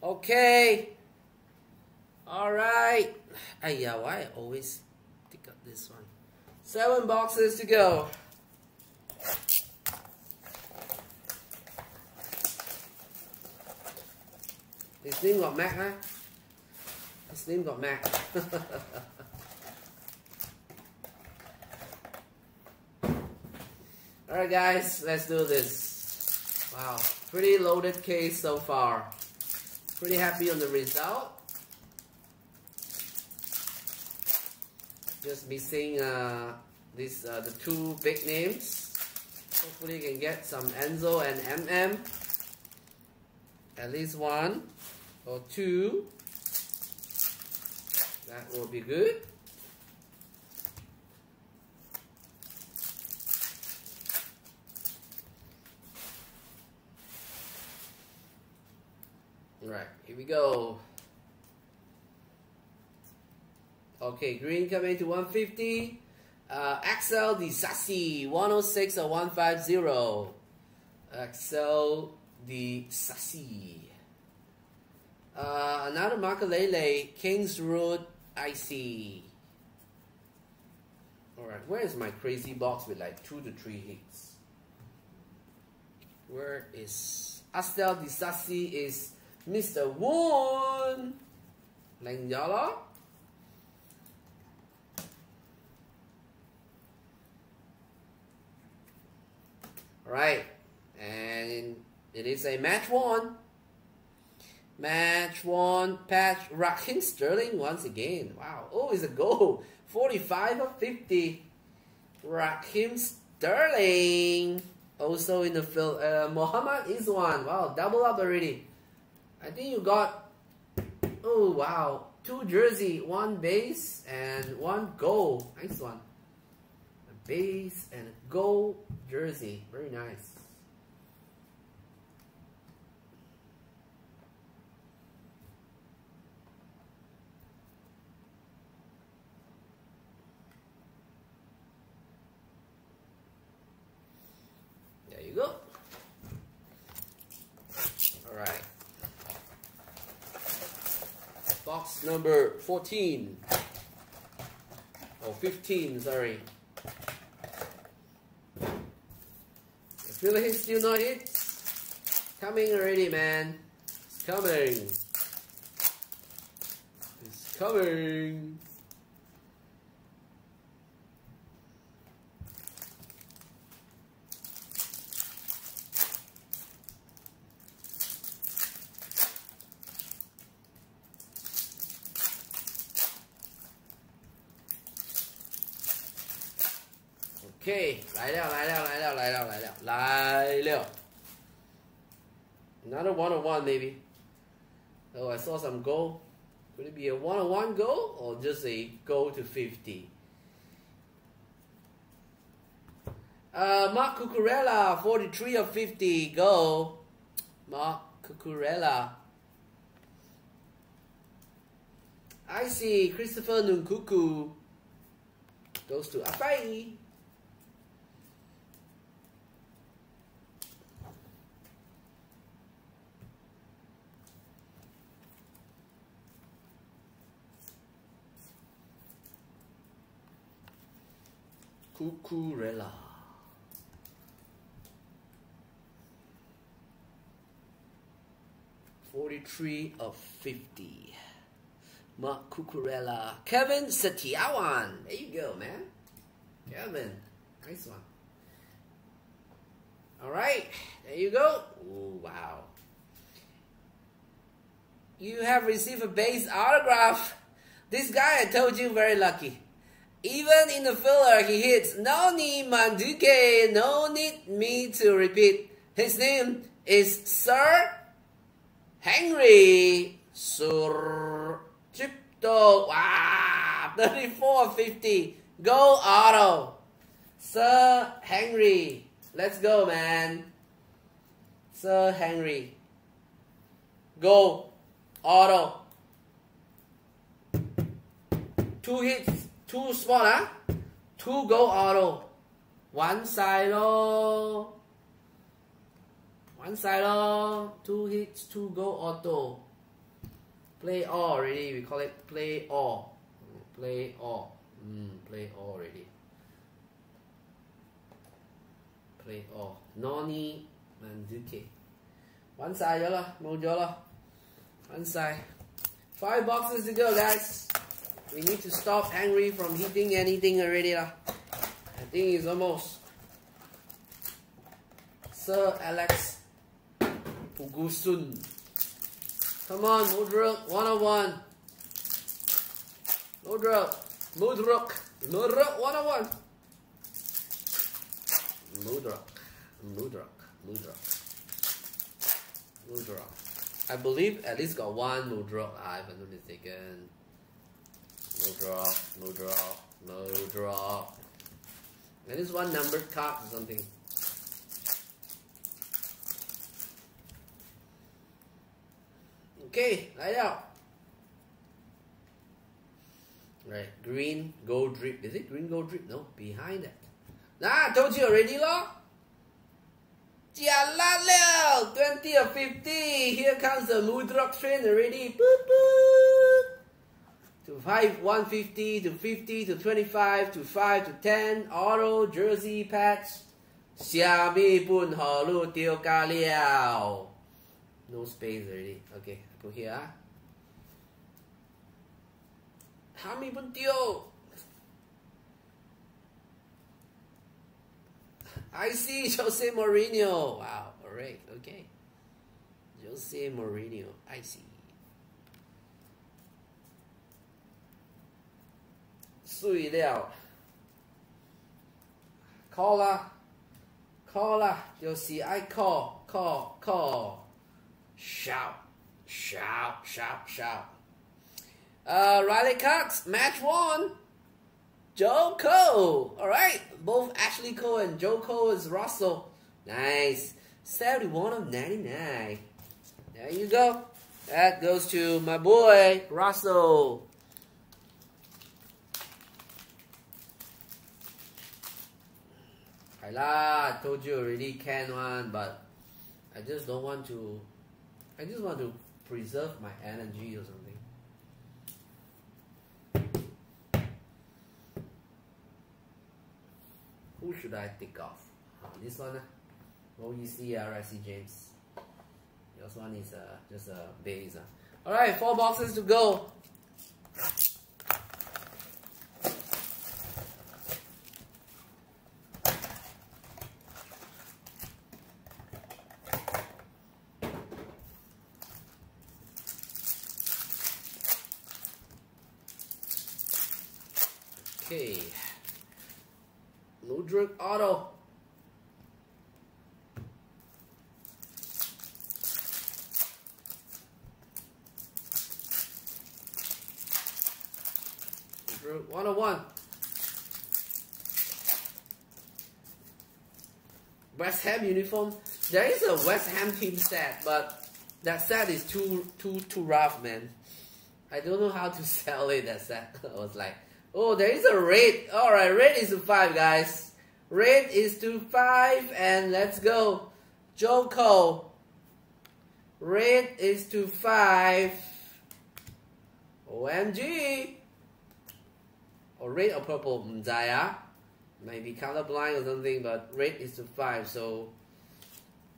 Okay. All right. Yeah, why I always pick up this one? Seven boxes to go. His name got Mac, huh? His name got Mac. [laughs] Alright guys, let's do this. Wow, pretty loaded case so far. Pretty happy on the result. Just missing uh, these uh, the two big names. Hopefully you can get some Enzo and MM. At least one or two. That will be good. Right, here we go. Okay, green coming to 150. Uh, Axel Disasi 106 or 150. Axel Disasi. Uh, another Makelele, Kings Road IC. Alright, where is my crazy box with like two to three hits? Where is Axel Disasi is Mr. One Langjala? Alright, and it is a match one. Match one, patch Raheem Sterling once again. Wow. Oh, it's a goal. 45 of 50. Raheem Sterling. Also in the field. Uh, Muhammad one. Wow, double up already. I think you got. Oh, wow. Two jersey, one base, and one goal. Nice one. A base and a goal jersey. Very nice. There you go. All right. Box number 14 or 15 sorry Philippines still not hit? Coming already man. It's coming. It's coming OK，来了来了来了来了来了来了。Another one on one maybe. Oh, I saw some goal. Could it be a one on one goal or just a goal to 50? Uh, Mark Cucurella, 43 of 50, goal. Mark Cucurella. I see Christopher Nkunku goes to Afai. Cucurella. Forty-three of fifty. Mark Cucurella. Kevin Setiawan. There you go, man. Kevin. Nice one. All right. There you go. Ooh, wow. You have received a base autograph. This guy I told you very lucky. Even in the filler, he hits Noni Madueke. No need me to repeat. His name is Sir Henry Surchipto. Wow, [laughs] 34 50. Go auto. Sir Henry. Let's go, man. Sir Henry. Go. Auto. Two hits Two smaller, ah. two go auto. One side low. One side low. Two hits, two go auto. Play all already. We call it play all. Play all. Mm, play all already. Play all. Noni Madueke, One side 咗啦，冇咗啦。One side. Five boxes to go, guys. We need to stop Angry from hitting anything already lah. I think it's almost. Sir Alex Pugusun. Come on, Mudryk, 101. Mudryk, Mudryk, Mudryk, 101. Mudryk, Mudryk, Mudryk, Mudryk. I believe at least got one Mudryk, if I'm not mistaken. Mudryk, no Mudryk. And least one numbered card or something. Okay, light out. Right, green gold drip. Is it green gold drip? No, behind that. Nah, I told you already, lo. Jialat 20 or 50. Here comes the Mudryk train already. Boop, boop To 5, 150, to 50, to 25, to 5, to 10. Auto, jersey, patch. 下面半河路丢咖了。No space already. Okay, put here. Ah. 下面半丢。I see Jose [laughs] Mourinho. Wow, alright, okay. Jose Mourinho, I see. 碎了，call 啦，call 啦，就是爱 call call call shout shout shout shout。Uh, Riley Cox, match one. Joe Cole. All right, both Ashley Cole and Joe Cole is Russell. Nice. 71 of 99. There you go. That goes to my boy, Russell. I told you already can one, but I just don't want to. I just want to preserve my energy or something. Who should I take off? This one, uh, OEC RSC James. This one is uh, just a base. Uh. Alright, four boxes to go. Okay. Ludwig Auto. Ludwig 101. West Ham uniform. There is a West Ham team set, but that set is too too too rough, man. I don't know how to [laughs] sell it. That set. [laughs] I was like, Oh, there is a rate. Alright, rate is a 5, guys. Rate is to 5, and let's go. Joko. Red is to 5. OMG. Or red or purple, Mzaya. Maybe colorblind or something, but red is to 5, so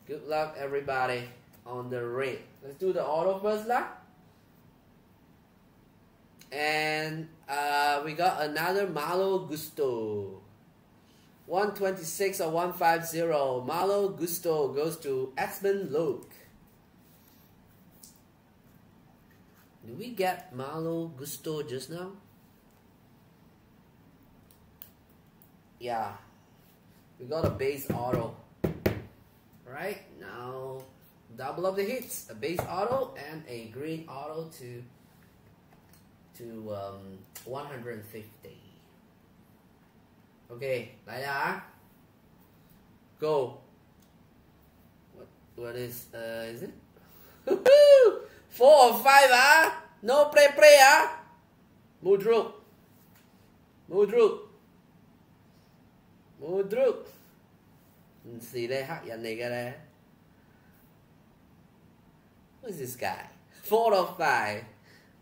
good luck everybody on the red. Let's do the auto first lah. And uh, we got another Malo Gusto. 126 or 150. Malo Gusto goes to Esmond Luke. Did we get Malo Gusto just now? Yeah. We got a base auto. Right now, double of the hits. A base auto and a green auto to to um, 150. Okay, đại gia. Go. What is, uh, is it? [laughs] Four or five, ah? No play play, ah? Mudryk. Mudryk. Mudryk. Hmm, 唔是咧，黑人嚟嘅咧。Who's this guy? Four or five?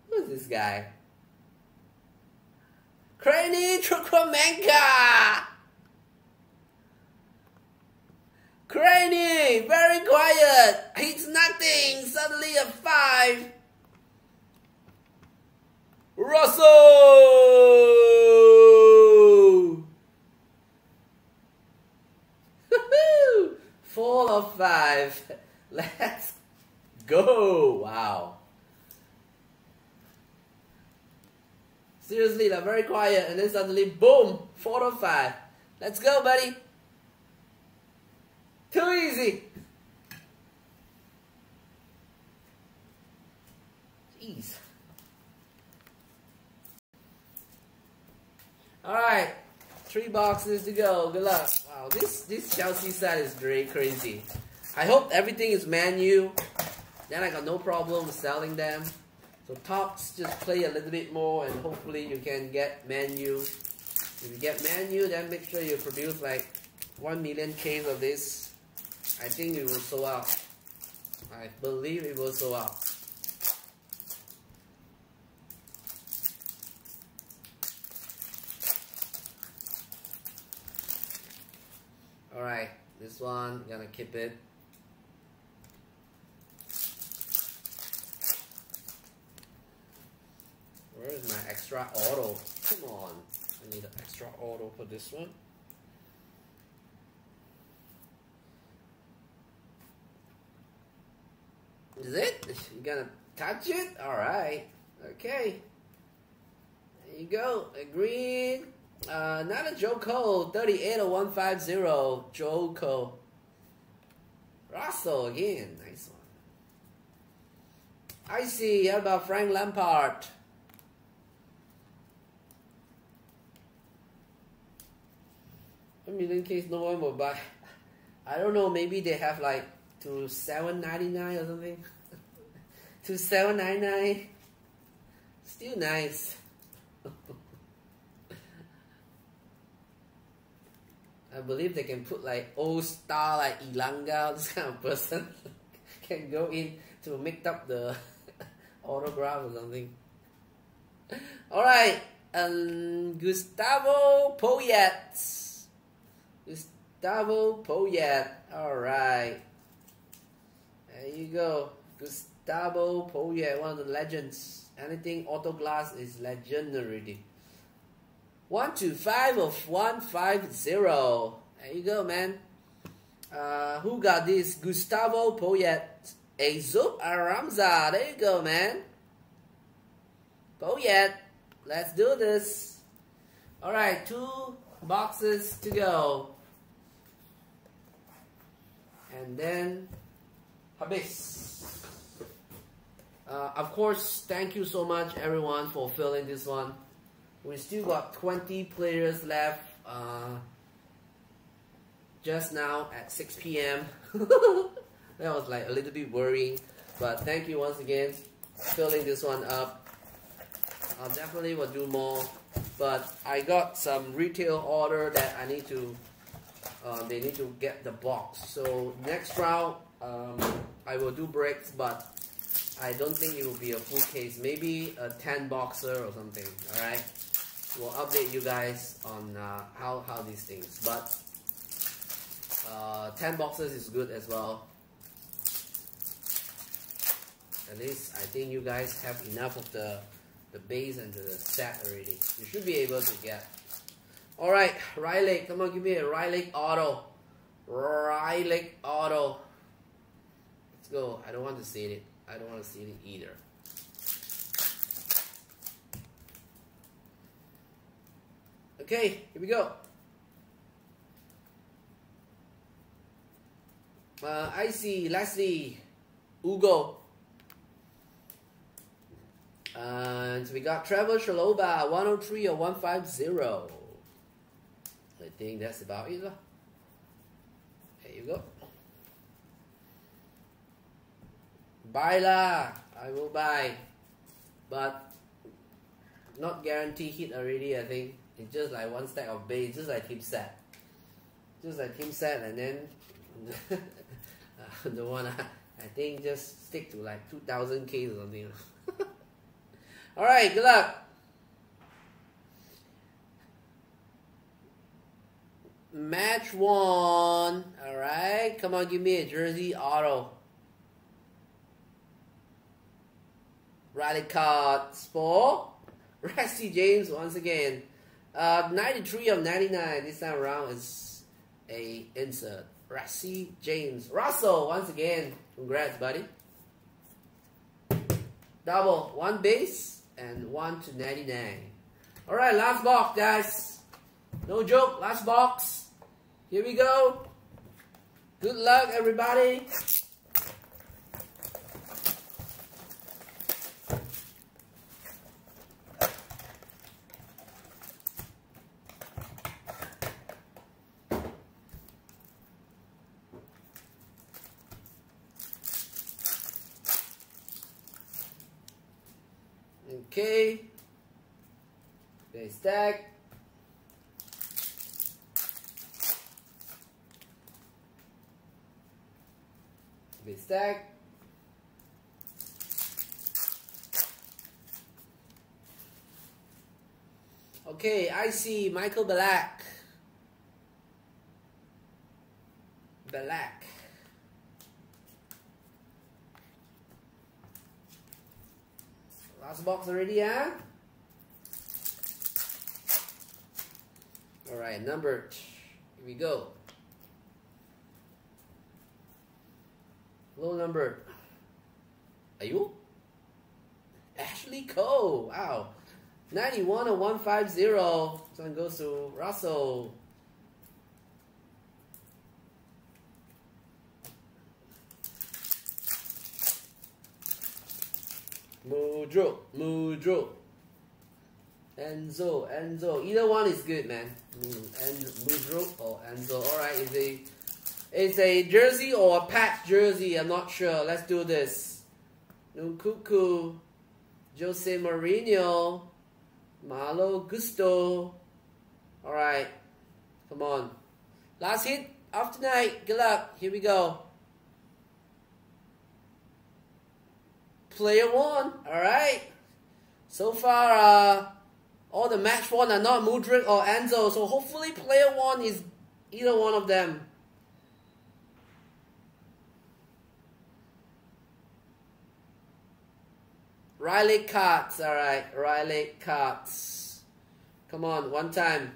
Who's this guy? Cranny Chukwuemeka! Cranny, very quiet. He's nothing. Suddenly a five. Russell! Four of five. [laughs] Let's go. Wow. Seriously, they're very quiet, and then suddenly, boom, four of five. Let's go, buddy. Too easy. Jeez. Alright, three boxes to go. Good luck. Wow, this, this Chelsea set is very crazy. I hope everything is menu. Then I got no problem selling them. So Topps, just play a little bit more and hopefully you can get menu. If you get menu, then make sure you produce like 1 million case of this. I think it will sell out. I believe it will sell out. Alright, this one, gonna keep it. Where is my extra auto? Come on. I need an extra auto for this one. Is it? You gonna touch it? Alright. Okay. There you go. Agreed. Uh, not a Joko. 38 or 150. Joko. Russell again. Nice one. I see. How about Frank Lampard? A million case no one will buy. I don't know, maybe they have like to seven ninety nine or something. [laughs] to seven ninety nine. Still nice. [laughs] I believe they can put like old star like Ilanga, this kind of person [laughs] can go in to make up the autograph or something. Alright, um, Gustavo Poyet. Gustavo Poyet. Alright. There you go. Gustavo Poyet, one of the legends. Anything auto glass is legendary. One two five of one five zero. There you go, man. Uh, who got this? Gustavo Poyet. Azub Aramza. There you go, man. Poyet. Let's do this. Alright, two boxes to go. And then Habis. Uh, of course, thank you so much everyone for filling this one. We still got 20 players left uh, just now at 6 p.m. [laughs] that was like a little bit worrying. But thank you once again filling this one up. I definitely will do more. But I got some retail order that I need to, uh, they need to get the box. So next round, um, I will do breaks, but I don't think it will be a full case. Maybe a 10 boxer or something, alright? We'll update you guys on uh, how, how these things. But uh, 10 boxes is good as well. At least I think you guys have enough of the, the base and the set already. You should be able to get. Alright, Riley, come on, give me a Riley auto. Riley auto. Let's go. I don't want to see it. I don't want to see it either. Okay, here we go. Uh, I see Leslie, Ugo. And we got Trevoh Chalobah, 103 or 150. I think that's about it. There you go. Buy lah. I will buy. But not guarantee hit already, I think. It's just like one stack of base, just like team set. Just like team set and then [laughs] the one I think just stick to like 2000 K or something. [laughs] All right, good luck. Match one. All right, come on, give me a jersey auto. Riley cards [laughs] for Rusty James once again. Uh, 93 of 99 this time around is a insert. Rusty James. Russell once again. Congrats, buddy. Double. One base and one to 99. Alright, last box, guys. No joke, last box. Here we go. Good luck, everybody. Okay. Okay, stack. Stack. Okay, I see Michael Ballack. Ballack. Last box already, huh? Alright, number. Here we go. Low number. Are you? Ashley Cole. Wow. 91 of 150. This one goes to Russell. Mudro, Mudro. Enzo, Enzo. Either one is good, man. Mm, and Mudro or Enzo. Alright, a it's a jersey or a patch jersey. I'm not sure. Let's do this. Nkunku, Jose Mourinho, Malo Gusto. Alright. Come on. Last hit of tonight. Good luck. Here we go. player one. All right. So far, uh, all the match one are not Mudryk or Enzo. So hopefully, player one is either one of them. Riley Carts. All right. Riley Carts. Come on, one time.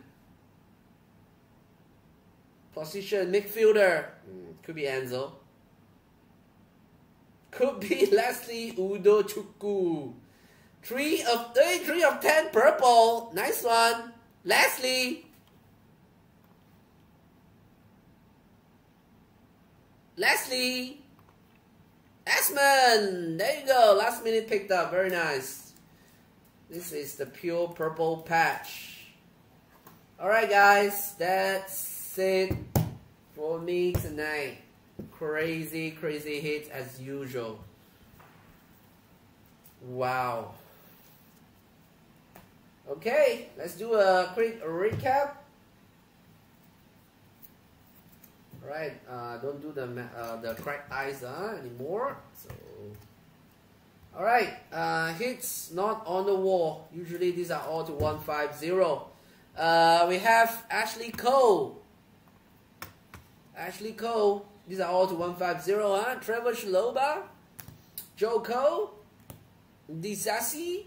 Position midfielder. Hmm, could be Enzo. Could be [laughs] Leslie Ugochukwu. Three of three, three of ten purple. Nice one. Leslie. Leslie. Esmond. There you go. Last minute picked up. Very nice. This is the pure purple patch. Alright guys. That's it for me tonight crazy, crazy hits as usual. Wow. Okay, let's do a quick recap. Right, uh, don't do the uh, the cracked eyes uh, anymore. So, all right, uh, hits not on the wall. Usually these are all to one five zero. Uh, we have Ashley Cole. Ashley Cole these are all to 150, huh? Trevoh Chalobah, Joe Cole, Disasi,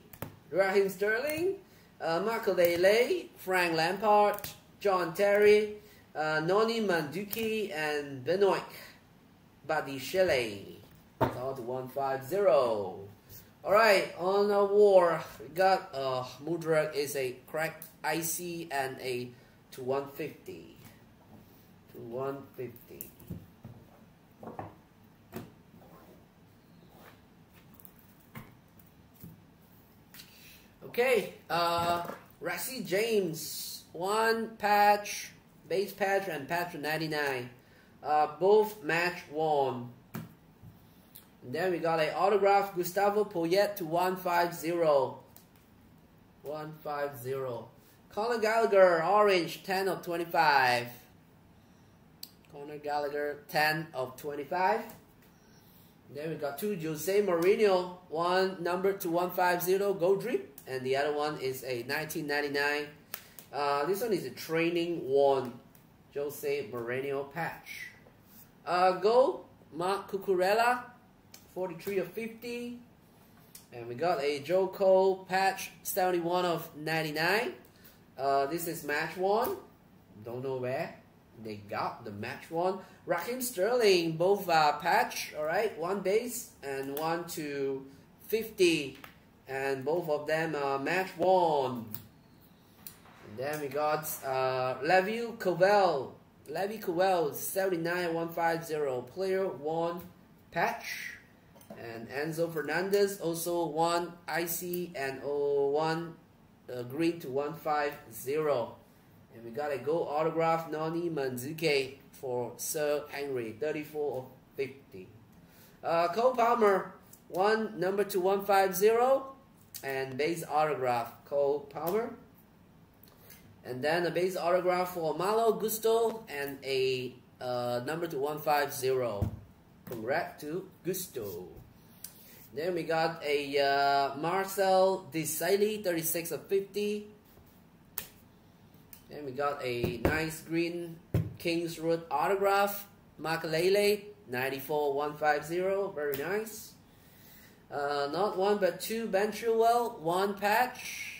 Raheem Sterling, uh, Marco Dele, Frank Lampard, John Terry, uh, Noni Madueke, and Benoit Badiashile. It's all to 150. Alright, on a war, we got uh, Mudryk is a cracked IC and a to 150. To 150. Okay, uh, Rassi James, one patch, base patch, and patch 99. Uh, both match won. And then we got a autograph Gustavo Poyet to 150. 150. Conor Gallagher, orange, 10 of 25. Conor Gallagher, 10 of 25. Then we got two Jose Mourinho, one number to 150 Gold Drip, and the other one is a 1999. Uh, this one is a training one Jose Mourinho patch. Uh, go Marc Cucurella, 43 of 50. And we got a Joe Cole patch, 71 of 99. Uh, this is match one. Don't know where they got the match one. Raheem Sterling, both uh, patch, all right, one base and one to 50. And both of them are match one. Then we got uh, Levi Colwill, Levi Colwill, 79 150, player one patch. And Enzo Fernandez also one IC and 01 uh, green to 150. And we got a gold autograph Noni Madueke for Sir Henry, 34 of 50. Uh, Cole Palmer, one number to 150 and base autograph Cole Palmer. And then a base autograph for Malo Gusto and a uh, number to 150. Congrats to Gusto. Then we got a uh, Marcel Desailly, 36 of 50. Then we got a nice green Kings autograph. Makelele, 94 150. Very nice. Uh, not one but two Ben Chilwell, one patch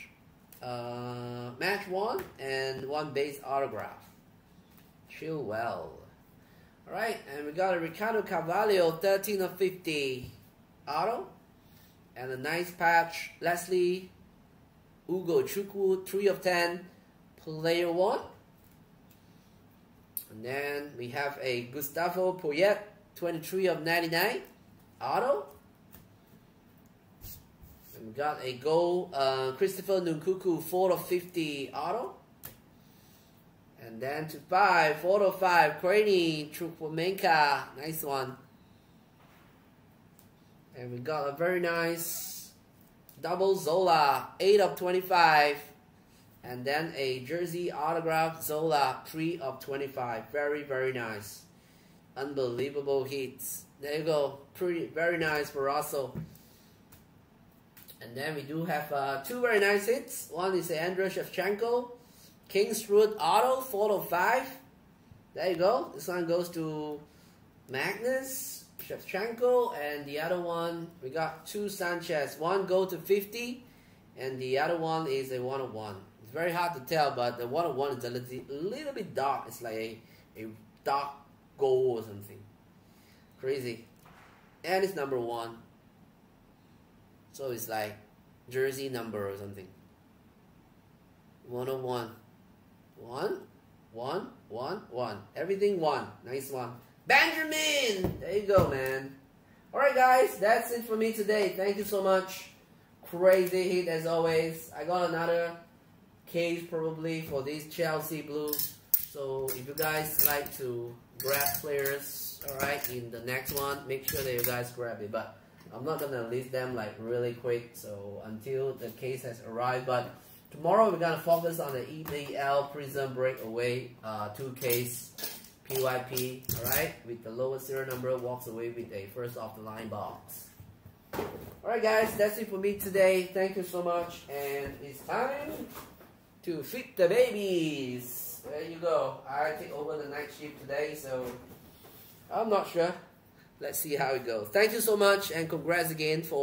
uh, match one and one base autograph. Chill well. Alright, and we got a Ricardo Carvalho 13 of 50 auto. And a nice patch, Leslie Ugochukwu 3 of 10 player 1. And then we have a Gustavo Poyet 23 of 99 auto. We got a goal, uh, Christopher Nkunku, 4 of 50 auto. And then to 5, 4 of 5, Crane, Chukwuemeka, nice one. And we got a very nice double Zola, 8 of 25. And then a jersey autograph Zola, 3 of 25. Very, very nice. Unbelievable hits. There you go. Pretty, very nice for Russell. And then we do have uh, two very nice hits. One is the Andrei Shevchenko, Kings Road Auto, 4 of 5. There you go. This one goes to Magnus Shevchenko. And the other one, we got two Sanchez. One go to 50, and the other one is a 1 of 1. It's very hard to tell, but the 1 of 1 is a little, a little bit dark. It's like a, a dark gold or something. Crazy. And it's number 1. So it's like jersey number or something. 101. One, one, one, one. Everything one. Nice one. Benjamin! There you go, man. Alright, guys. That's it for me today. Thank you so much. Crazy hit as always. I got another case probably for these Chelsea Blues. So if you guys like to grab players, alright, in the next one, make sure that you guys grab it. But I'm not gonna list them like really quick so until the case has arrived but tomorrow we're gonna focus on the EPL Prizm Breakaway uh, 2 case PYP alright? With the lowest serial number walks away with a first off the line box. Alright guys that's it for me today. Thank you so much and it's time to feed the babies. There you go. I take over the night shift today so I'm not sure let's see how it goes. Thank you so much and congrats again for